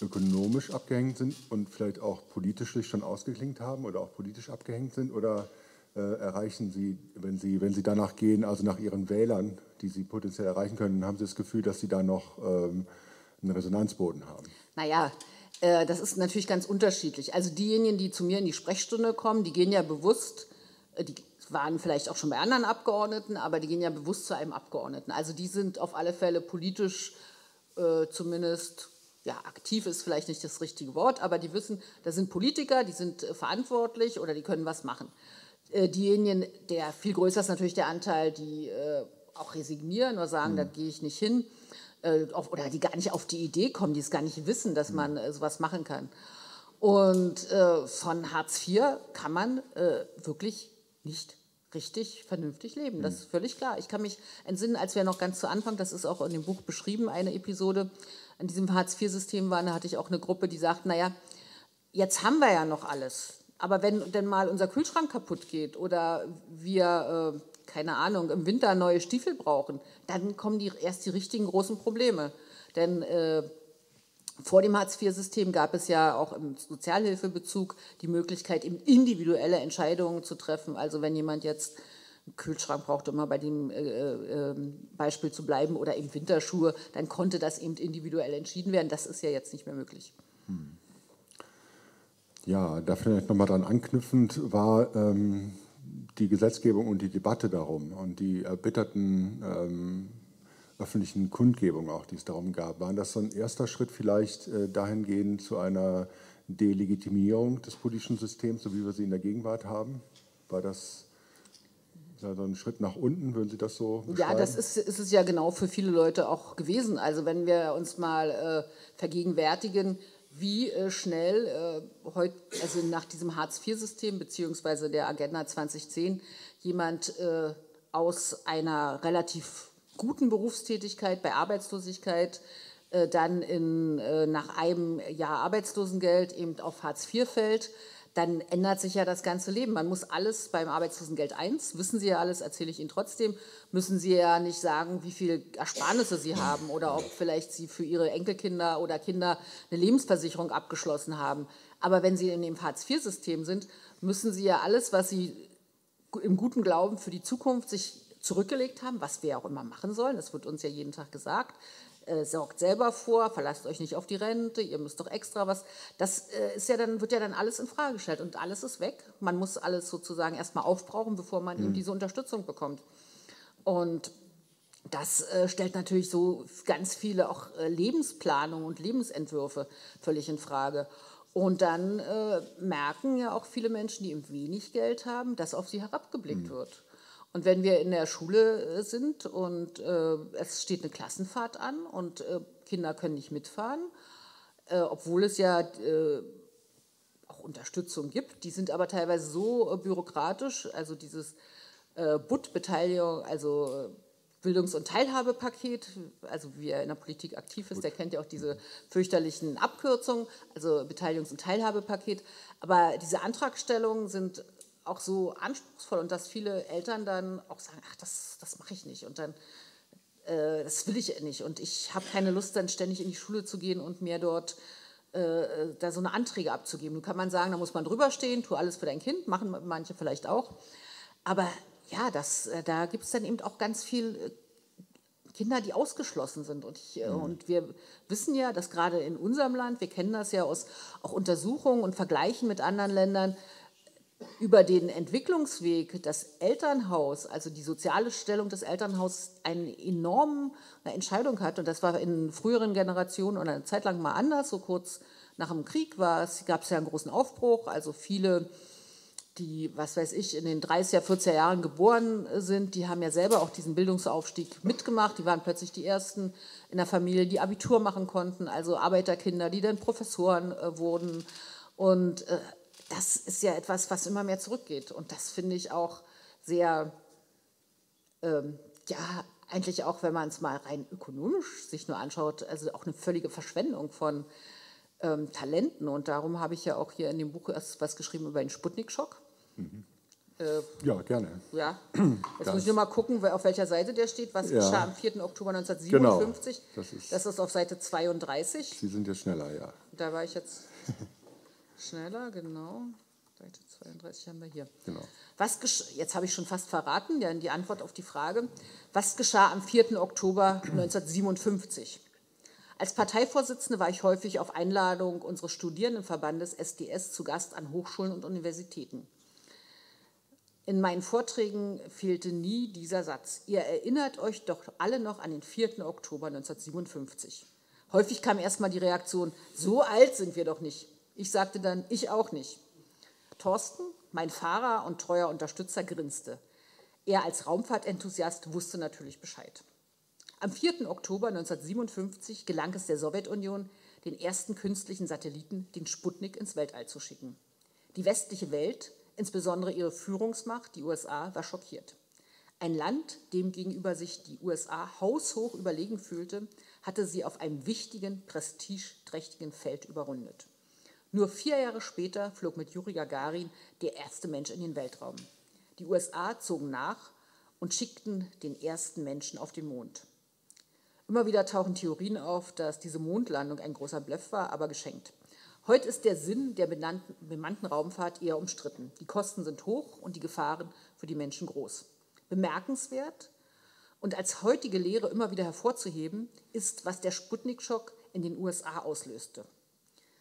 ökonomisch abgehängt sind und vielleicht auch politisch schon ausgeklingt haben oder auch politisch abgehängt sind? Oder äh, erreichen Sie, wenn Sie, wenn Sie danach gehen, also nach Ihren Wählern, die Sie potenziell erreichen können, haben Sie das Gefühl, dass Sie da noch ähm, einen Resonanzboden haben? Naja, äh, das ist natürlich ganz unterschiedlich. Also diejenigen, die zu mir in die Sprechstunde kommen, die gehen ja bewusst, die waren vielleicht auch schon bei anderen Abgeordneten, aber die gehen ja bewusst zu einem Abgeordneten. Also die sind auf alle Fälle politisch äh, zumindest ja, aktiv ist vielleicht nicht das richtige Wort, aber die wissen, da sind Politiker, die sind äh, verantwortlich oder die können was machen. Äh, diejenigen, der viel größer ist natürlich der Anteil, die äh, auch resignieren oder sagen, mhm. da gehe ich nicht hin, äh, oder die gar nicht auf die Idee kommen, die es gar nicht wissen, dass mhm. man äh, sowas machen kann. Und äh, von Hartz IV kann man äh, wirklich nicht richtig vernünftig leben. Das ist mhm. völlig klar. Ich kann mich entsinnen, als wir noch ganz zu Anfang, das ist auch in dem Buch beschrieben, eine Episode in diesem Hartz-IV-System war, da hatte ich auch eine Gruppe, die sagt, naja, jetzt haben wir ja noch alles. Aber wenn denn mal unser Kühlschrank kaputt geht oder wir, äh, keine Ahnung, im Winter neue Stiefel brauchen, dann kommen die, erst die richtigen großen Probleme. Denn äh, vor dem Hartz-IV-System gab es ja auch im Sozialhilfebezug die Möglichkeit, eben individuelle Entscheidungen zu treffen. Also wenn jemand jetzt einen Kühlschrank braucht, um mal bei dem äh, äh, Beispiel zu bleiben, oder eben Winterschuhe, dann konnte das eben individuell entschieden werden. Das ist ja jetzt nicht mehr möglich. Hm. Ja, da vielleicht nochmal dran anknüpfend war ähm, die Gesetzgebung und die Debatte darum und die erbitterten ähm, öffentlichen Kundgebungen auch, die es darum gab. Waren das so ein erster Schritt vielleicht äh, dahingehend zu einer Delegitimierung des politischen Systems, so wie wir sie in der Gegenwart haben? War das ja, so ein Schritt nach unten, würden Sie das so? Ja, das ist, ist es ja genau für viele Leute auch gewesen. Also wenn wir uns mal äh, vergegenwärtigen, wie äh, schnell äh, heut, also nach diesem Hartz-IV-System beziehungsweise der Agenda 2010 jemand äh, aus einer relativ guten Berufstätigkeit bei Arbeitslosigkeit äh, dann in, äh, nach einem Jahr Arbeitslosengeld eben auf Hartz IV fällt dann ändert sich ja das ganze Leben. Man muss alles beim Arbeitslosengeld 1, wissen Sie ja alles, erzähle ich Ihnen trotzdem, müssen Sie ja nicht sagen, wie viel Ersparnisse Sie haben oder ob vielleicht Sie für Ihre Enkelkinder oder Kinder eine Lebensversicherung abgeschlossen haben. Aber wenn Sie in dem Hartz-IV-System sind, müssen Sie ja alles, was Sie im guten Glauben für die Zukunft sich zurückgelegt haben, was wir auch immer machen sollen, das wird uns ja jeden Tag gesagt, äh, sorgt selber vor, verlasst euch nicht auf die Rente, ihr müsst doch extra was. Das äh, ist ja dann, wird ja dann alles in Frage gestellt und alles ist weg. Man muss alles sozusagen erstmal aufbrauchen, bevor man mhm. eben diese Unterstützung bekommt. Und das äh, stellt natürlich so ganz viele auch äh, Lebensplanungen und Lebensentwürfe völlig in Frage. Und dann äh, merken ja auch viele Menschen, die eben wenig Geld haben, dass auf sie herabgeblickt mhm. wird. Und wenn wir in der Schule äh, sind und äh, es steht eine Klassenfahrt an und äh, Kinder können nicht mitfahren, äh, obwohl es ja äh, auch Unterstützung gibt, die sind aber teilweise so äh, bürokratisch, also dieses BUT-Beteiligung, also Bildungs- und Teilhabepaket, also wer in der Politik aktiv ist, der kennt ja auch diese fürchterlichen Abkürzungen, also Beteiligungs- und Teilhabepaket. Aber diese Antragstellungen sind auch so anspruchsvoll und dass viele Eltern dann auch sagen, ach, das, das mache ich nicht und dann, äh, das will ich nicht und ich habe keine Lust, dann ständig in die Schule zu gehen und mir dort äh, da so eine Anträge abzugeben. Nun kann man sagen, da muss man drüber stehen, tu alles für dein Kind, machen manche vielleicht auch. Aber ja, das, äh, da gibt es dann eben auch ganz viel äh, Kinder, die ausgeschlossen sind. Und, ich, mhm. und wir wissen ja, dass gerade in unserem Land, wir kennen das ja aus auch Untersuchungen und Vergleichen mit anderen Ländern, über den Entwicklungsweg das Elternhaus, also die soziale Stellung des Elternhauses, eine enorme Entscheidung hat. Und das war in früheren Generationen oder eine Zeit lang mal anders. So kurz nach dem Krieg gab es ja einen großen Aufbruch. Also viele die, was weiß ich, in den 30er, 40er Jahren geboren sind, die haben ja selber auch diesen Bildungsaufstieg mitgemacht. Die waren plötzlich die Ersten in der Familie, die Abitur machen konnten, also Arbeiterkinder, die dann Professoren äh, wurden. Und äh, das ist ja etwas, was immer mehr zurückgeht. Und das finde ich auch sehr, ähm, ja, eigentlich auch, wenn man es mal rein ökonomisch sich nur anschaut, also auch eine völlige Verschwendung von ähm, Talenten. Und darum habe ich ja auch hier in dem Buch erst was geschrieben über den Sputnik-Schock. Mhm. Äh, ja, gerne. Ja. Jetzt das muss ich nur mal gucken, auf welcher Seite der steht. Was ja. geschah am 4. Oktober 1957? Genau. Das, ist das ist auf Seite 32. Sie sind jetzt schneller, ja. Da war ich jetzt schneller, genau. Seite 32 haben wir hier. Genau. Was jetzt habe ich schon fast verraten, ja, die Antwort auf die Frage. Was geschah am 4. Oktober 1957? Als Parteivorsitzende war ich häufig auf Einladung unseres Studierendenverbandes SDS zu Gast an Hochschulen und Universitäten. In meinen Vorträgen fehlte nie dieser Satz. Ihr erinnert euch doch alle noch an den 4. Oktober 1957. Häufig kam erstmal die Reaktion, so alt sind wir doch nicht. Ich sagte dann, ich auch nicht. Thorsten, mein Fahrer und treuer Unterstützer, grinste. Er als Raumfahrtenthusiast wusste natürlich Bescheid. Am 4. Oktober 1957 gelang es der Sowjetunion, den ersten künstlichen Satelliten, den Sputnik, ins Weltall zu schicken. Die westliche Welt, insbesondere ihre Führungsmacht, die USA, war schockiert. Ein Land, dem gegenüber sich die USA haushoch überlegen fühlte, hatte sie auf einem wichtigen, prestigeträchtigen Feld überrundet. Nur vier Jahre später flog mit Juri Gagarin der erste Mensch in den Weltraum. Die USA zogen nach und schickten den ersten Menschen auf den Mond. Immer wieder tauchen Theorien auf, dass diese Mondlandung ein großer Bluff war, aber geschenkt. Heute ist der Sinn der bemannten Raumfahrt eher umstritten. Die Kosten sind hoch und die Gefahren für die Menschen groß. Bemerkenswert und als heutige Lehre immer wieder hervorzuheben ist, was der Sputnik-Schock in den USA auslöste.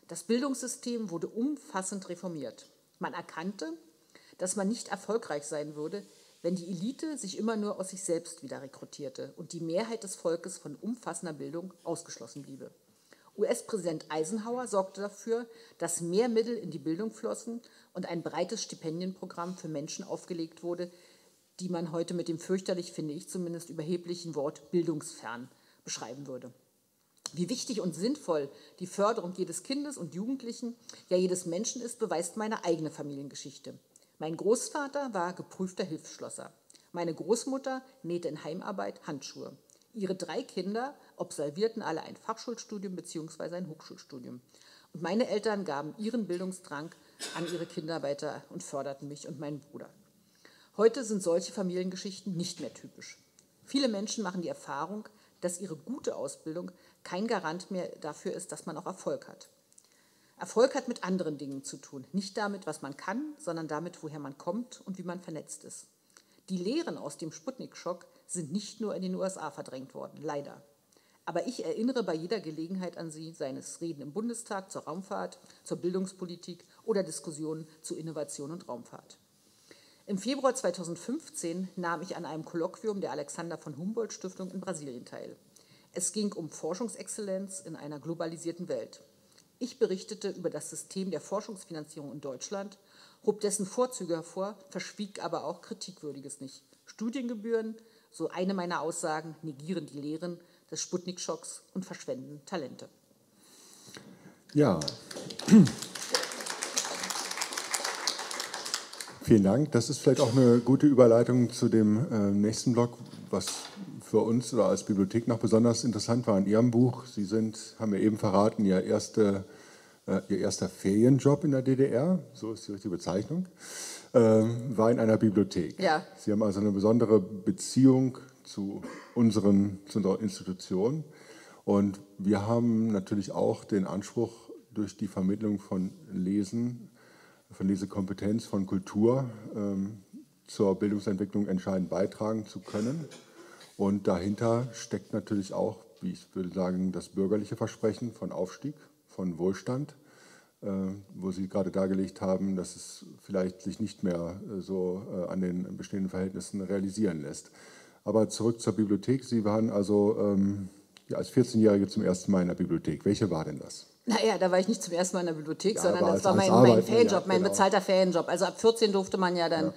Das Bildungssystem wurde umfassend reformiert. Man erkannte, dass man nicht erfolgreich sein würde, wenn die Elite sich immer nur aus sich selbst wieder rekrutierte und die Mehrheit des Volkes von umfassender Bildung ausgeschlossen bliebe. US-Präsident Eisenhower sorgte dafür, dass mehr Mittel in die Bildung flossen und ein breites Stipendienprogramm für Menschen aufgelegt wurde, die man heute mit dem fürchterlich, finde ich zumindest, überheblichen Wort bildungsfern beschreiben würde. Wie wichtig und sinnvoll die Förderung jedes Kindes und Jugendlichen, ja jedes Menschen ist, beweist meine eigene Familiengeschichte. Mein Großvater war geprüfter Hilfsschlosser. Meine Großmutter nähte in Heimarbeit Handschuhe. Ihre drei Kinder absolvierten alle ein Fachschulstudium bzw. ein Hochschulstudium. Und meine Eltern gaben ihren Bildungsdrang an ihre Kinder weiter und förderten mich und meinen Bruder. Heute sind solche Familiengeschichten nicht mehr typisch. Viele Menschen machen die Erfahrung, dass ihre gute Ausbildung kein Garant mehr dafür ist, dass man auch Erfolg hat. Erfolg hat mit anderen Dingen zu tun. Nicht damit, was man kann, sondern damit, woher man kommt und wie man vernetzt ist. Die Lehren aus dem Sputnik-Schock sind nicht nur in den USA verdrängt worden, leider. Aber ich erinnere bei jeder Gelegenheit an sie, seines Reden im Bundestag zur Raumfahrt, zur Bildungspolitik oder Diskussionen zu Innovation und Raumfahrt. Im Februar 2015 nahm ich an einem Kolloquium der Alexander von Humboldt Stiftung in Brasilien teil. Es ging um Forschungsexzellenz in einer globalisierten Welt. Ich berichtete über das System der Forschungsfinanzierung in Deutschland, hob dessen Vorzüge hervor, verschwieg aber auch Kritikwürdiges nicht. Studiengebühren, so eine meiner Aussagen, negieren die Lehren des Sputnik-Schocks und verschwenden Talente. Ja. Vielen Dank. Das ist vielleicht auch eine gute Überleitung zu dem äh, nächsten Blog, was für uns oder als Bibliothek noch besonders interessant war in Ihrem Buch, Sie sind, haben mir eben verraten, Ihr, erste, äh, Ihr erster Ferienjob in der DDR, so ist die richtige Bezeichnung, äh, war in einer Bibliothek. Ja. Sie haben also eine besondere Beziehung zu, unseren, zu unserer Institution. Und wir haben natürlich auch den Anspruch, durch die Vermittlung von Lesen, von Lesekompetenz, von Kultur ähm, zur Bildungsentwicklung entscheidend beitragen zu können. Und dahinter steckt natürlich auch, wie ich würde sagen, das bürgerliche Versprechen von Aufstieg, von Wohlstand, äh, wo Sie gerade dargelegt haben, dass es vielleicht sich nicht mehr äh, so äh, an den bestehenden Verhältnissen realisieren lässt. Aber zurück zur Bibliothek. Sie waren also ähm, ja, als 14-Jährige zum ersten Mal in der Bibliothek. Welche war denn das? Naja, da war ich nicht zum ersten Mal in der Bibliothek, Ja, sondern das war mein, mein Ferienjob, ja, mein genau. bezahlter Ferienjob. Also ab 14 durfte man ja dann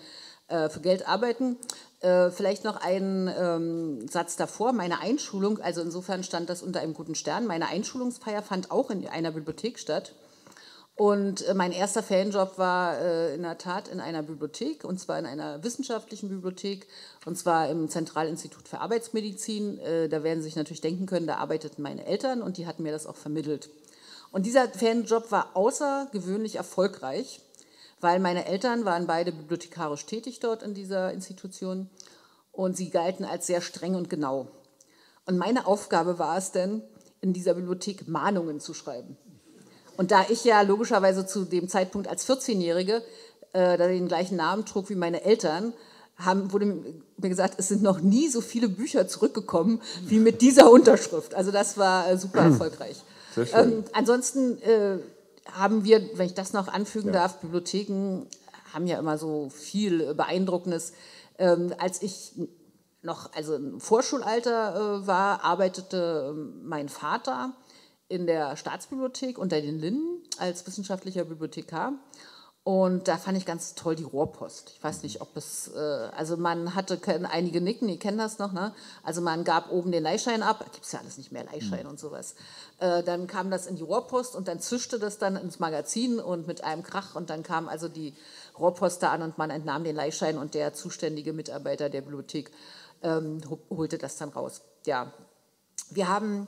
äh, für Geld arbeiten. Äh, vielleicht noch ein ähm, Satz davor, meine Einschulung, also insofern stand das unter einem guten Stern, meine Einschulungsfeier fand auch in einer Bibliothek statt. Und äh, mein erster Ferienjob war äh, in der Tat in einer Bibliothek, und zwar in einer wissenschaftlichen Bibliothek, und zwar im Zentralinstitut für Arbeitsmedizin. Äh, da werden Sie sich natürlich denken können, da arbeiteten meine Eltern und die hatten mir das auch vermittelt. Und dieser Ferienjob war außergewöhnlich erfolgreich, weil meine Eltern waren beide bibliothekarisch tätig dort in dieser Institution und sie galten als sehr streng und genau. Und meine Aufgabe war es denn, in dieser Bibliothek Mahnungen zu schreiben. Und da ich ja logischerweise zu dem Zeitpunkt als 14-Jährige äh, den gleichen Namen trug wie meine Eltern, haben, wurde mir gesagt, es sind noch nie so viele Bücher zurückgekommen wie mit dieser Unterschrift. Also das war äh, super erfolgreich. Ähm, ansonsten äh, haben wir, wenn ich das noch anfügen Ja. darf, Bibliotheken haben ja immer so viel Beeindruckendes. Ähm, als ich noch also im Vorschulalter äh, war, arbeitete ähm, mein Vater in der Staatsbibliothek unter den Linden als wissenschaftlicher Bibliothekar. Und da fand ich ganz toll die Rohrpost. Ich weiß nicht, ob es, äh, also man hatte, können einige nicken, die kennen das noch, ne? Also man gab oben den Leihschein ab, gibt es ja alles nicht mehr, Leihschein und sowas. Äh, dann kam das in die Rohrpost und dann zischte das dann ins Magazin und mit einem Krach und dann kam also die Rohrpost da an und man entnahm den Leihschein und der zuständige Mitarbeiter der Bibliothek ähm, ho- holte das dann raus. Ja, wir haben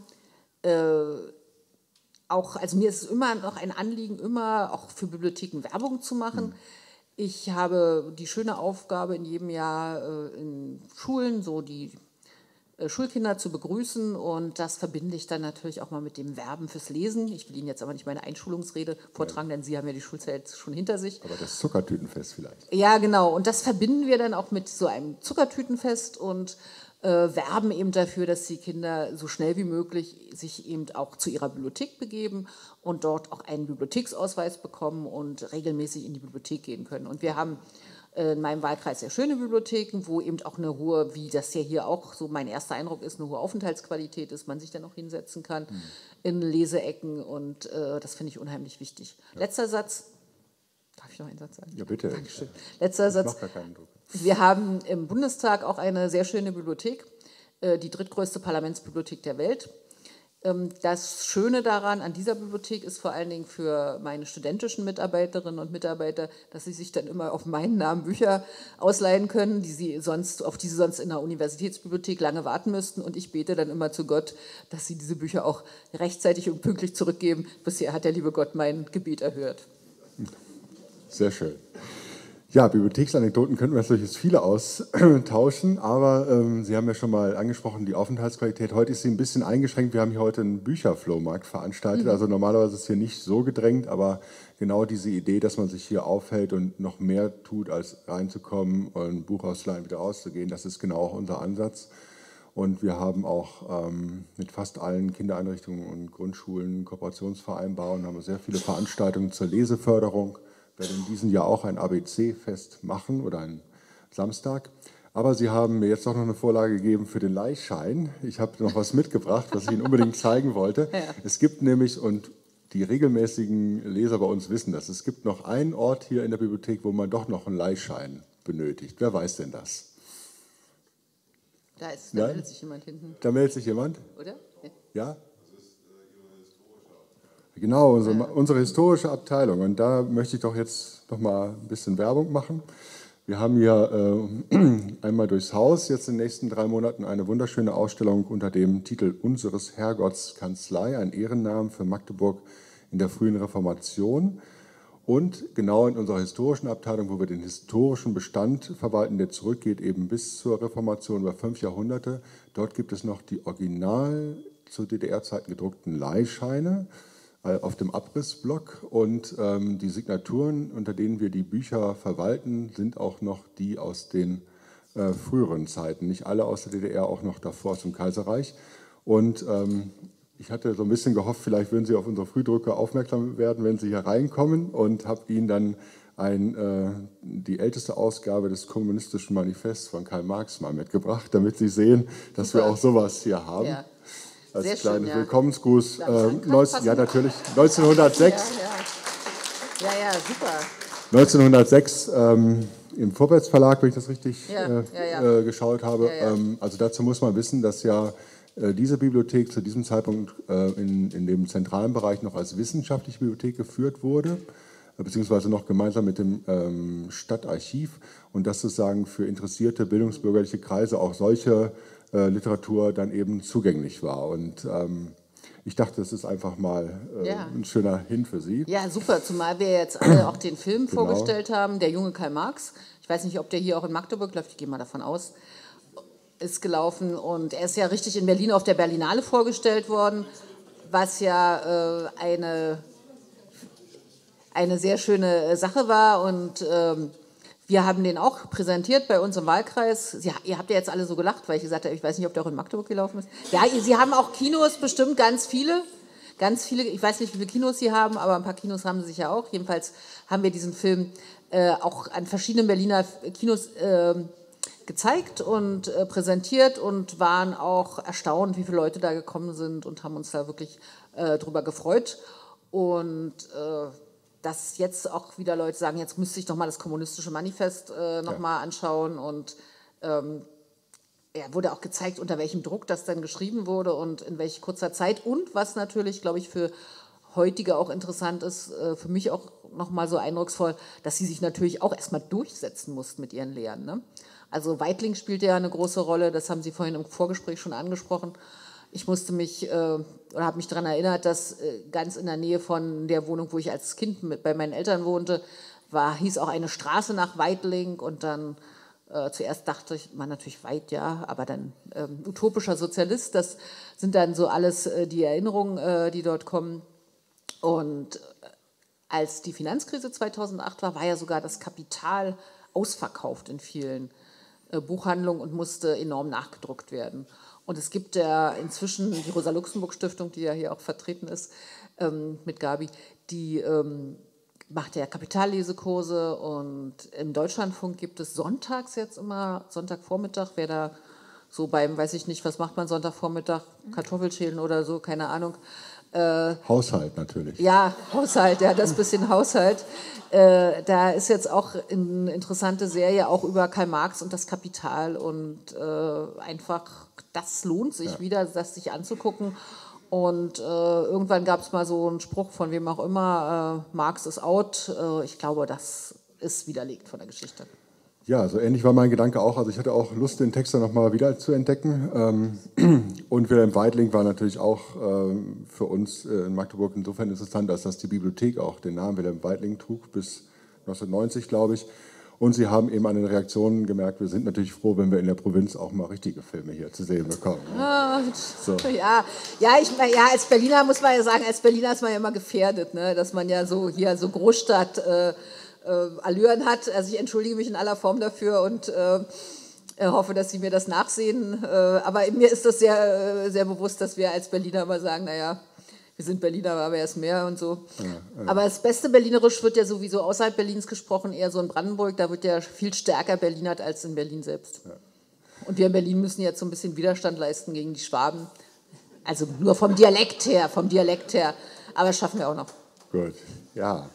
auch, also mir ist es immer noch ein Anliegen, immer auch für Bibliotheken Werbung zu machen. Ich habe die schöne Aufgabe, in jedem Jahr äh, in Schulen so die äh, Schulkinder zu begrüßen und das verbinde ich dann natürlich auch mal mit dem Werben fürs Lesen. Ich will Ihnen jetzt aber nicht meine Einschulungsrede vortragen, denn Sie haben ja die Schulzeit schon hinter sich. Aber das Zuckertütenfest vielleicht. Ja, genau. Und das verbinden wir dann auch mit so einem Zuckertütenfest und werben eben dafür, dass die Kinder so schnell wie möglich sich eben auch zu ihrer Bibliothek begeben und dort auch einen Bibliotheksausweis bekommen und regelmäßig in die Bibliothek gehen können. Und wir haben äh, in meinem Wahlkreis sehr schöne Bibliotheken, wo eben auch eine hohe, wie das ja hier auch so mein erster Eindruck ist, eine hohe Aufenthaltsqualität ist, man sich dann auch hinsetzen kann in Leseecken und äh, das finde ich unheimlich wichtig. Letzter Satz. Darf ich noch einen Satz sagen? Ja, bitte. Dankeschön. Letzter Satz. Macht gar keinen Druck. Wir haben im Bundestag auch eine sehr schöne Bibliothek, äh, die drittgrößte Parlamentsbibliothek der Welt. Ähm, Das Schöne daran, an dieser Bibliothek, ist vor allen Dingen für meine studentischen Mitarbeiterinnen und Mitarbeiter, dass sie sich dann immer auf meinen Namen Bücher ausleihen können, die sie sonst, auf die sie sonst in der Universitätsbibliothek lange warten müssten. Und ich bete dann immer zu Gott, dass sie diese Bücher auch rechtzeitig und pünktlich zurückgeben. Bisher hat der liebe Gott mein Gebet erhört. Sehr schön. Ja, Bibliotheksanekdoten könnten wir natürlich jetzt viele austauschen, aber ähm, Sie haben ja schon mal angesprochen, die Aufenthaltsqualität. Heute ist sie ein bisschen eingeschränkt. Wir haben hier heute einen Bücherflohmarkt veranstaltet. Also normalerweise ist hier nicht so gedrängt, aber genau diese Idee, dass man sich hier aufhält und noch mehr tut, als reinzukommen und ein Buch auszuleihen, wieder rauszugehen, das ist genau auch unser Ansatz. Und wir haben auch ähm, mit fast allen Kindereinrichtungen und Grundschulen Kooperationsvereinbarungen, haben sehr viele Veranstaltungen zur Leseförderung. Werden in diesem Jahr auch ein ABC-Fest machen oder einen Samstag. Aber Sie haben mir jetzt auch noch eine Vorlage gegeben für den Leihschein. Ich habe noch was mitgebracht, was ich Ihnen unbedingt zeigen wollte. Es gibt nämlich, und die regelmäßigen Leser bei uns wissen das, es gibt noch einen Ort hier in der Bibliothek, wo man doch noch einen Leihschein benötigt. Wer weiß denn das? Da, ist, da meldet sich jemand hinten, Da meldet sich jemand? oder? Ja. Ja? Genau, unsere, unsere historische Abteilung. Und da möchte ich doch jetzt noch mal ein bisschen Werbung machen. Wir haben hier äh, einmal durchs Haus jetzt in den nächsten drei Monaten eine wunderschöne Ausstellung unter dem Titel Unseres Herrgotts Kanzlei, ein Ehrennamen für Magdeburg in der frühen Reformation. Und genau in unserer historischen Abteilung, wo wir den historischen Bestand verwalten, der zurückgeht eben bis zur Reformation über fünf Jahrhunderte, dort gibt es noch die original zu DDR-Zeiten gedruckten Leihscheine auf dem Abrissblock und ähm, die Signaturen, unter denen wir die Bücher verwalten, sind auch noch die aus den äh, früheren Zeiten. Nicht alle aus der DDR, auch noch davor zum Kaiserreich. Und ähm, ich hatte so ein bisschen gehofft, vielleicht würden Sie auf unsere Frühdrucke aufmerksam werden, wenn Sie hier reinkommen und habe Ihnen dann ein, äh, die älteste Ausgabe des Kommunistischen Manifests von Karl Marx mal mitgebracht, damit Sie sehen, dass Super. wir auch sowas hier haben. Ja als Sehr kleines ja. Willkommensgruß. Äh, 19, ja, natürlich. 1906. Ja, ja, ja, super. 1906 ähm, im Vorwärtsverlag, wenn ich das richtig äh, äh, geschaut habe. Ähm, also dazu muss man wissen, dass ja äh, diese Bibliothek zu diesem Zeitpunkt äh, in, in dem zentralen Bereich noch als wissenschaftliche Bibliothek geführt wurde äh, beziehungsweise noch gemeinsam mit dem ähm, Stadtarchiv und dass sozusagen für interessierte bildungsbürgerliche Kreise auch solche äh, Literatur dann eben zugänglich war. Und ähm, ich dachte, das ist einfach mal äh, ja. ein schöner Hin für Sie. Ja, super, zumal wir jetzt alle auch den Film genau. vorgestellt haben, Der junge Karl Marx. Ich weiß nicht, ob der hier auch in Magdeburg läuft, ich gehe mal davon aus, ist gelaufen. Und er ist ja richtig in Berlin auf der Berlinale vorgestellt worden, was ja äh, eine, eine sehr schöne Sache war. Und ähm, wir haben den auch präsentiert bei uns im Wahlkreis. Sie, ihr habt ja jetzt alle so gelacht, weil ich gesagt habe, ich weiß nicht, ob der auch in Magdeburg gelaufen ist. Ja, Sie haben auch Kinos, bestimmt ganz viele. Ganz viele, ich weiß nicht, wie viele Kinos Sie haben, aber ein paar Kinos haben Sie sicher auch. Jedenfalls haben wir diesen Film äh, auch an verschiedenen Berliner Kinos äh, gezeigt und äh, präsentiert und waren auch erstaunt, wie viele Leute da gekommen sind und haben uns da wirklich äh, drüber gefreut. Und äh, dass jetzt auch wieder Leute sagen, jetzt müsste ich doch mal das kommunistische Manifest äh, nochmal ja. anschauen und ähm, ja, wurde auch gezeigt, unter welchem Druck das dann geschrieben wurde und in welch kurzer Zeit und was natürlich, glaube ich, für heutige auch interessant ist, äh, für mich auch nochmal so eindrucksvoll, dass sie sich natürlich auch erstmal durchsetzen mussten mit ihren Lehren. Ne? Also Weitling spielt ja eine große Rolle, das haben Sie vorhin im Vorgespräch schon angesprochen. Ich musste mich äh, oder habe mich daran erinnert, dass äh, ganz in der Nähe von der Wohnung, wo ich als Kind mit, bei meinen Eltern wohnte, war, hieß auch eine Straße nach Weitling und dann äh, zuerst dachte ich, man natürlich weit, ja, aber dann ähm, utopischer Sozialist, das sind dann so alles äh, die Erinnerungen, äh, die dort kommen. Und äh, als die Finanzkrise 2008 war, war ja sogar das Kapital ausverkauft in vielen Buchhandlungen und musste enorm nachgedruckt werden. Und es gibt ja inzwischen die Rosa-Luxemburg-Stiftung, die ja hier auch vertreten ist ähm, mit Gabi, die ähm, macht ja Kapitallesekurse. Und im Deutschlandfunk gibt es sonntags jetzt immer, Sonntagvormittag, wer da so beim, weiß ich nicht, was macht man Sonntagvormittag, Kartoffelschälen oder so, keine Ahnung. Äh, Haushalt natürlich. Ja, Haushalt, ja, das bisschen Haushalt. Äh, da ist jetzt auch eine interessante Serie auch über Karl Marx und das Kapital und äh, einfach das lohnt sich ja. wieder, das sich anzugucken. Und äh, irgendwann gab es mal so einen Spruch von wem auch immer, äh, Marx ist out. Äh, ich glaube, das ist widerlegt von der Geschichte. Ja, so ähnlich war mein Gedanke auch. Also ich hatte auch Lust, den Text dann nochmal wieder zu entdecken. Ähm, und Wilhelm Weidling war natürlich auch ähm, für uns äh, in Magdeburg insofern interessant, als dass die Bibliothek auch den Namen Wilhelm Weidling trug, bis 1990, glaube ich. Und sie haben eben an den Reaktionen gemerkt, wir sind natürlich froh, wenn wir in der Provinz auch mal richtige Filme hier zu sehen bekommen. So. Ja, ja, ich, ja, als Berliner muss man ja sagen, als Berliner ist man ja immer gefährdet, ne? dass man ja so hier so Großstadt äh, Allüren hat. Also ich entschuldige mich in aller Form dafür und äh, hoffe, dass Sie mir das nachsehen. Äh, aber mir ist das sehr, äh, sehr bewusst, dass wir als Berliner mal sagen, naja, wir sind Berliner, aber er ist mehr und so. Ja, ja. Aber das beste Berlinerisch wird ja sowieso außerhalb Berlins gesprochen, eher so in Brandenburg. Da wird ja viel stärker Berlinert als in Berlin selbst. Ja. Und wir in Berlin müssen jetzt so ein bisschen Widerstand leisten gegen die Schwaben. Also nur vom Dialekt her, vom Dialekt her. Aber das schaffen wir auch noch. Gut, ja.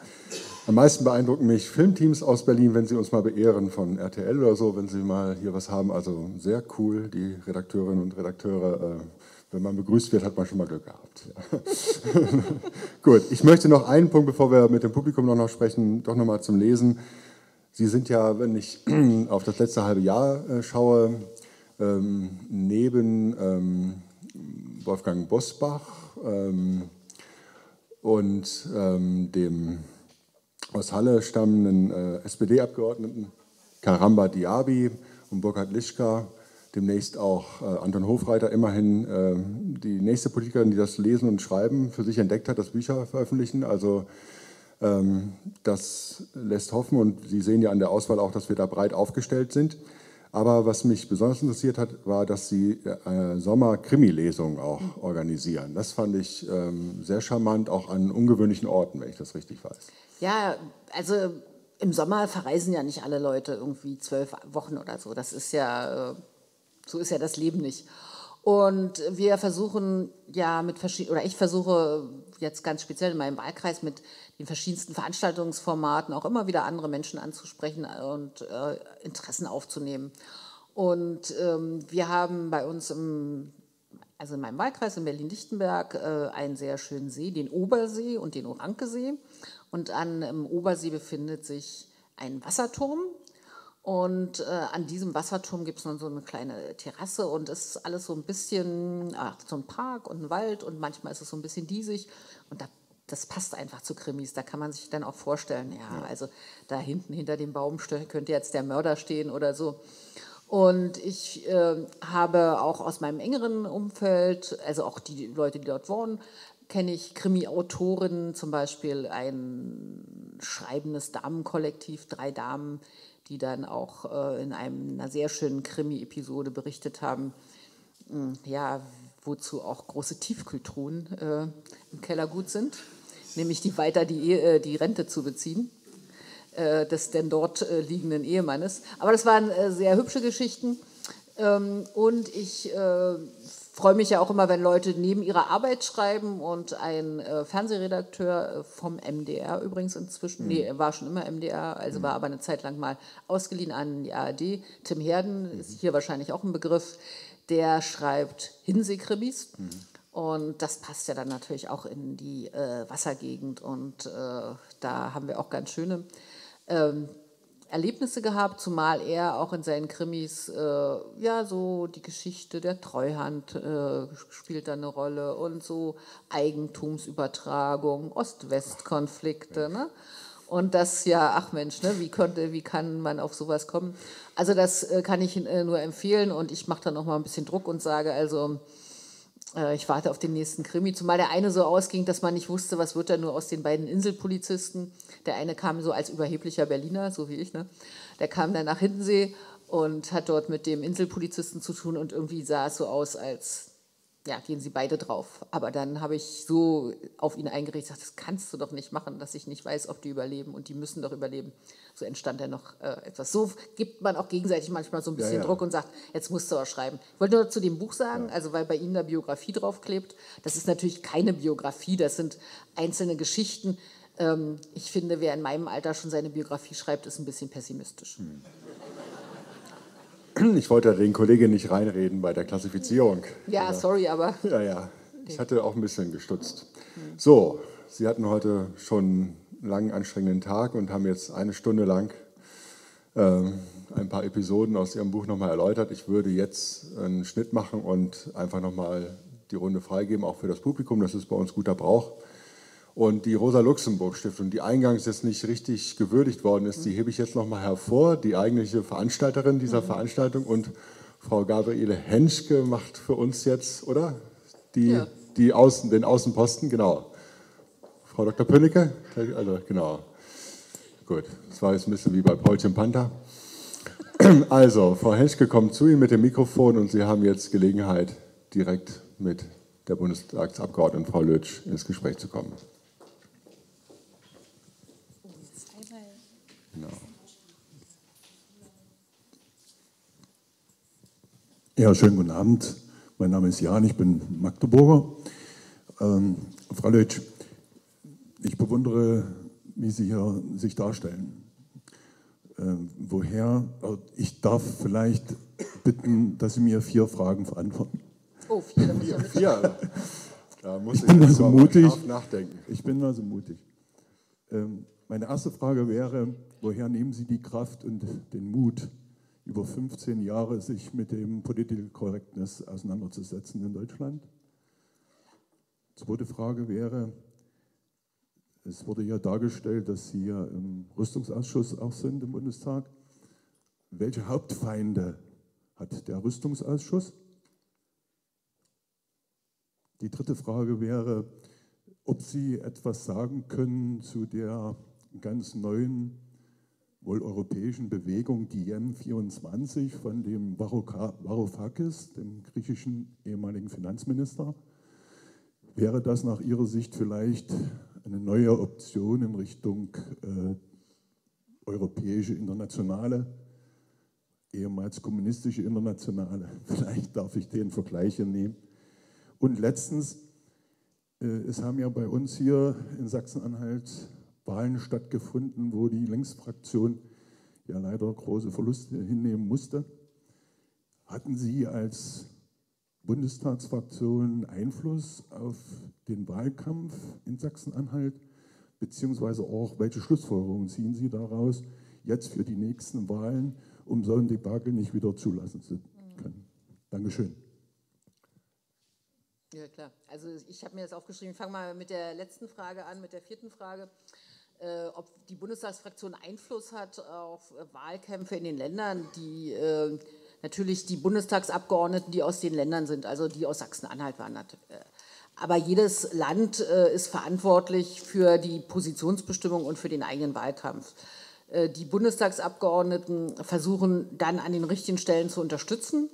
Am meisten beeindrucken mich Filmteams aus Berlin, wenn sie uns mal beehren von RTL oder so, wenn sie mal hier was haben. Also sehr cool, die Redakteurinnen und Redakteure. Äh, wenn man begrüßt wird, hat man schon mal Glück gehabt. Gut, ich möchte noch einen Punkt, bevor wir mit dem Publikum noch, sprechen, doch noch mal zum Lesen. Sie sind ja, wenn ich auf das letzte halbe Jahr äh, schaue, ähm, neben ähm, Wolfgang Bosbach ähm, und dem aus Halle stammenden äh, SPD-Abgeordneten Karamba Diaby und Burkhard Lischka, demnächst auch äh, Anton Hofreiter, immerhin äh, die nächste Politikerin, die das Lesen und Schreiben für sich entdeckt hat, das Bücher veröffentlichen. Also ähm, das lässt hoffen und Sie sehen ja an der Auswahl auch, dass wir da breit aufgestellt sind. Aber was mich besonders interessiert hat, war, dass Sie eine äh, Sommer-Krimi-Lesung auch organisieren. Das fand ich ähm, sehr charmant, auch an ungewöhnlichen Orten, wenn ich das richtig weiß. Ja, also im Sommer verreisen ja nicht alle Leute irgendwie zwölf Wochen oder so. Das ist ja, äh, so ist ja das Leben nicht. Und wir versuchen ja mit verschiedenen, oder ich versuche jetzt ganz speziell in meinem Wahlkreis mit den verschiedensten Veranstaltungsformaten auch immer wieder andere Menschen anzusprechen und äh, Interessen aufzunehmen. Und ähm, wir haben bei uns im, also in meinem Wahlkreis in Berlin-Lichtenberg äh, einen sehr schönen See, den Obersee und den Orankesee. Und an im Obersee befindet sich ein Wasserturm, und äh, an diesem Wasserturm gibt es noch so eine kleine Terrasse und es ist alles so ein bisschen, ach, so ein Park und ein Wald und manchmal ist es so ein bisschen diesig. Und da, das passt einfach zu Krimis. Da kann man sich dann auch vorstellen, ja, ja. also da hinten hinter dem Baum könnte jetzt der Mörder stehen oder so. Und ich äh, habe auch aus meinem engeren Umfeld, also auch die Leute, die dort wohnen, kenne ich Krimi-Autorinnen, zum Beispiel ein schreibendes Damenkollektiv, drei Damen, die dann auch äh, in einem, einer sehr schönen Krimi-Episode berichtet haben, mh, hm, ja, wozu auch große Tiefkühltruhen äh, im Keller gut sind, nämlich die weiter die, äh, die Rente zu beziehen äh, des denn dort äh, liegenden Ehemannes. Aber das waren äh, sehr hübsche Geschichten. Ähm, und ich freue mich ja auch immer, wenn Leute neben ihrer Arbeit schreiben und ein äh, Fernsehredakteur äh, vom MDR übrigens inzwischen, mhm. nee, er war schon immer MDR, also mhm. war aber eine Zeit lang mal ausgeliehen an die ARD. Tim Herden mhm. ist hier wahrscheinlich auch ein Begriff, der schreibt Hinsee-Krimis. Mhm. Und das passt ja dann natürlich auch in die äh, Wassergegend und äh, da haben wir auch ganz schöne ähm, Erlebnisse gehabt, zumal er auch in seinen Krimis, äh, ja, so die Geschichte der Treuhand äh, spielt da eine Rolle und so Eigentumsübertragung, Ost-West-Konflikte, ne? Und das ja, ach Mensch, ne, wie, konnte, wie kann man auf sowas kommen? Also das äh, kann ich äh, nur empfehlen und ich mache da noch mal ein bisschen Druck und sage also, ich warte auf den nächsten Krimi, zumal der eine so ausging, dass man nicht wusste, was wird da nur aus den beiden Inselpolizisten. Der eine kam so als überheblicher Berliner, so wie ich, ne? der kam dann nach Hindensee und hat dort mit dem Inselpolizisten zu tun und irgendwie sah es so aus, als ja, gehen sie beide drauf. Aber dann habe ich so auf ihn eingeredet, gesagt, das kannst du doch nicht machen, dass ich nicht weiß, ob die überleben und die müssen doch überleben. So entstand dann noch äh, etwas. So gibt man auch gegenseitig manchmal so ein bisschen ja, ja. Druck und sagt, jetzt musst du auch schreiben. Ich wollte nur zu dem Buch sagen, ja. also weil bei Ihnen da Biografie draufklebt, das ist natürlich keine Biografie, das sind einzelne Geschichten. Ähm, ich finde, wer in meinem Alter schon seine Biografie schreibt, ist ein bisschen pessimistisch. Hm. Ich wollte den Kollegen nicht reinreden bei der Klassifizierung. Ja, sorry, aber. Ja, ja. Ich hatte auch ein bisschen gestutzt. So, Sie hatten heute schon einen langen, anstrengenden Tag und haben jetzt eine Stunde lang äh, ein paar Episoden aus Ihrem Buch nochmal erläutert. Ich würde jetzt einen Schnitt machen und einfach nochmal die Runde freigeben, auch für das Publikum. Das ist bei uns guter Brauch. Und die Rosa-Luxemburg-Stiftung, die eingangs jetzt nicht richtig gewürdigt worden ist, die hebe ich jetzt nochmal hervor, die eigentliche Veranstalterin dieser mhm. Veranstaltung. Und Frau Gabriele Henschke macht für uns jetzt, oder? Die, ja. die Außen, den Außenposten, genau. Frau Dr. Pönnecke? Also, genau. Gut, das war jetzt ein bisschen wie bei Paulchen Panther. Also, Frau Henschke kommt zu Ihnen mit dem Mikrofon und Sie haben jetzt Gelegenheit, direkt mit der Bundestagsabgeordneten Frau Lötsch ins Gespräch zu kommen. Genau. Ja, schönen guten Abend. Mein Name ist Jan, ich bin Magdeburger. Ähm, Frau Leitsch, ich bewundere, wie Sie hier sich darstellen. Ähm, woher? Äh, ich darf vielleicht bitten, dass Sie mir vier Fragen beantworten. Oh, vier, da vier. vier. Da muss ich, ich bin mal so mutig. Nachdenken. Ich bin mal so mutig. Ähm, Meine erste Frage wäre, woher nehmen Sie die Kraft und den Mut, über 15 Jahre sich mit dem Political Correctness auseinanderzusetzen in Deutschland? Zweite Frage wäre, es wurde ja dargestellt, dass Sie ja im Rüstungsausschuss auch sind im Bundestag. Welche Hauptfeinde hat der Rüstungsausschuss? Die dritte Frage wäre, ob Sie etwas sagen können zu der ganz neuen, wohl europäischen Bewegung, die M24 von dem Varoufakis, dem griechischen ehemaligen Finanzminister. Wäre das nach Ihrer Sicht vielleicht eine neue Option in Richtung äh, europäische Internationale, ehemals kommunistische Internationale? Vielleicht darf ich den Vergleich hier nehmen. Und letztens, äh, es haben ja bei uns hier in Sachsen-Anhalt Wahlen stattgefunden, wo die Linksfraktion ja leider große Verluste hinnehmen musste. Hatten Sie als Bundestagsfraktion Einfluss auf den Wahlkampf in Sachsen-Anhalt? Beziehungsweise auch, welche Schlussfolgerungen ziehen Sie daraus jetzt für die nächsten Wahlen, um so ein Debakel nicht wieder zulassen zu können? Dankeschön. Ja, klar. Also ich habe mir das aufgeschrieben. Ich fange mal mit der letzten Frage an, mit der vierten Frage. Äh, ob die Bundestagsfraktion Einfluss hat auf äh, Wahlkämpfe in den Ländern, die äh, natürlich die Bundestagsabgeordneten, die aus den Ländern sind, also die aus Sachsen-Anhalt waren. Äh, aber jedes Land äh, ist verantwortlich für die Positionsbestimmung und für den eigenen Wahlkampf. Äh, die Bundestagsabgeordneten versuchen dann an den richtigen Stellen zu unterstützen.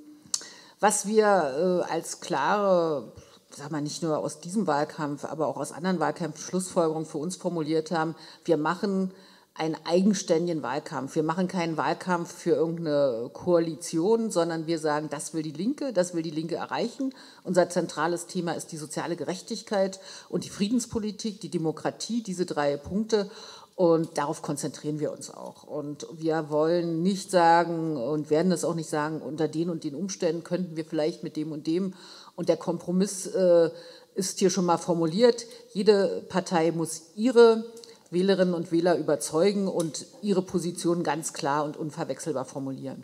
Was wir als klare sag mal, nicht nur aus diesem Wahlkampf, aber auch aus anderen Wahlkämpfen Schlussfolgerungen für uns formuliert haben. Wir machen einen eigenständigen Wahlkampf. Wir machen keinen Wahlkampf für irgendeine Koalition, sondern wir sagen, das will die Linke, das will die Linke erreichen. Unser zentrales Thema ist die soziale Gerechtigkeit und die Friedenspolitik, die Demokratie, diese drei Punkte. Und darauf konzentrieren wir uns auch. Und wir wollen nicht sagen und werden es auch nicht sagen, unter den und den Umständen könnten wir vielleicht mit dem und dem und der Kompromiss äh, ist hier schon mal formuliert. Jede Partei muss ihre Wählerinnen und Wähler überzeugen und ihre Position ganz klar und unverwechselbar formulieren.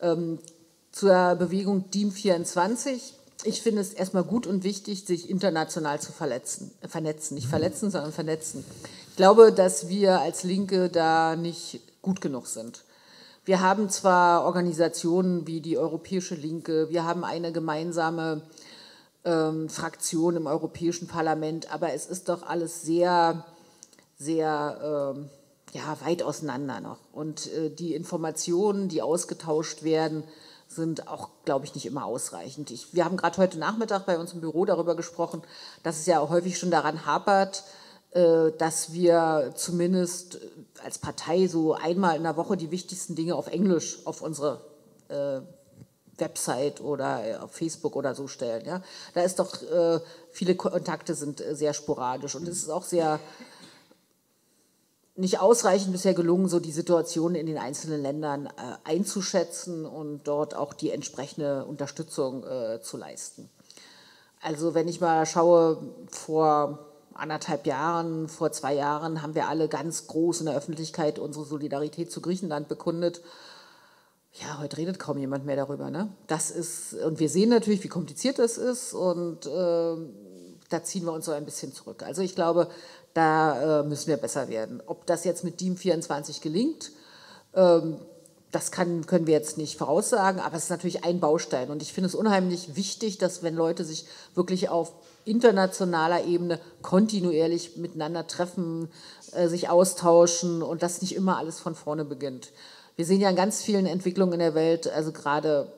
Ähm, zur Bewegung DIEM 24. Ich finde es erstmal gut und wichtig, sich international zu verletzen, äh, vernetzen. Nicht verletzen, sondern vernetzen. Ich glaube, dass wir als Linke da nicht gut genug sind. Wir haben zwar Organisationen wie die Europäische Linke, wir haben eine gemeinsame ähm, Fraktion im Europäischen Parlament, aber es ist doch alles sehr, sehr ähm, ja, weit auseinander noch. Und äh, die Informationen, die ausgetauscht werden, sind auch, glaube ich, nicht immer ausreichend. Ich, wir haben gerade heute Nachmittag bei uns im Büro darüber gesprochen, dass es ja auch häufig schon daran hapert, dass wir zumindest als Partei so einmal in der Woche die wichtigsten Dinge auf Englisch auf unsere äh, Website oder äh, auf Facebook oder so stellen. Ja? Da ist doch, äh, viele Kontakte sind äh, sehr sporadisch und es ist auch sehr nicht ausreichend bisher gelungen, so die Situation in den einzelnen Ländern äh, einzuschätzen und dort auch die entsprechende Unterstützung zu leisten. Also wenn ich mal schaue, vor anderthalb Jahren, vor zwei Jahren, haben wir alle ganz groß in der Öffentlichkeit unsere Solidarität zu Griechenland bekundet. Ja, heute redet kaum jemand mehr darüber. Ne? Das ist, und wir sehen natürlich, wie kompliziert das ist und äh, da ziehen wir uns so ein bisschen zurück. Also ich glaube, da äh, müssen wir besser werden. Ob das jetzt mit DIEM 24 gelingt, ähm, das kann, können wir jetzt nicht voraussagen, aber es ist natürlich ein Baustein. Und ich finde es unheimlich wichtig, dass wenn Leute sich wirklich auf internationaler Ebene kontinuierlich miteinander treffen, äh, sich austauschen und das nicht immer alles von vorne beginnt. Wir sehen ja in ganz vielen Entwicklungen in der Welt, also gerade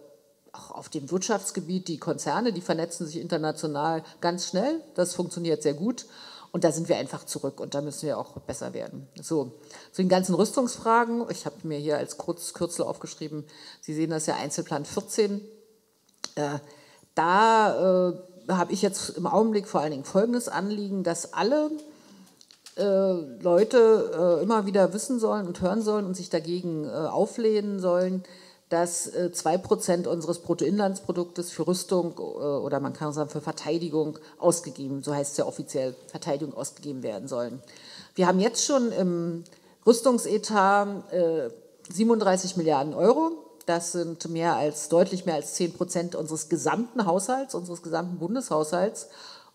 auch auf dem Wirtschaftsgebiet, die Konzerne, die vernetzen sich international ganz schnell. Das funktioniert sehr gut. Und da sind wir einfach zurück und da müssen wir auch besser werden. So, zu den ganzen Rüstungsfragen. Ich habe mir hier als Kurz, Kürzel aufgeschrieben, Sie sehen das ja Einzelplan 14. Äh, da äh, habe ich jetzt im Augenblick vor allen Dingen folgendes Anliegen, dass alle äh, Leute äh, immer wieder wissen sollen und hören sollen und sich dagegen äh, auflehnen sollen, dass äh, zwei Prozent unseres Bruttoinlandsproduktes für Rüstung äh, oder man kann sagen für Verteidigung ausgegeben, so heißt es ja offiziell, Verteidigung ausgegeben werden sollen. wir haben jetzt schon im Rüstungsetat äh, 37 Milliarden Euro. Das sind mehr als, deutlich mehr als 10 Prozent unseres gesamten Haushalts, unseres gesamten Bundeshaushalts.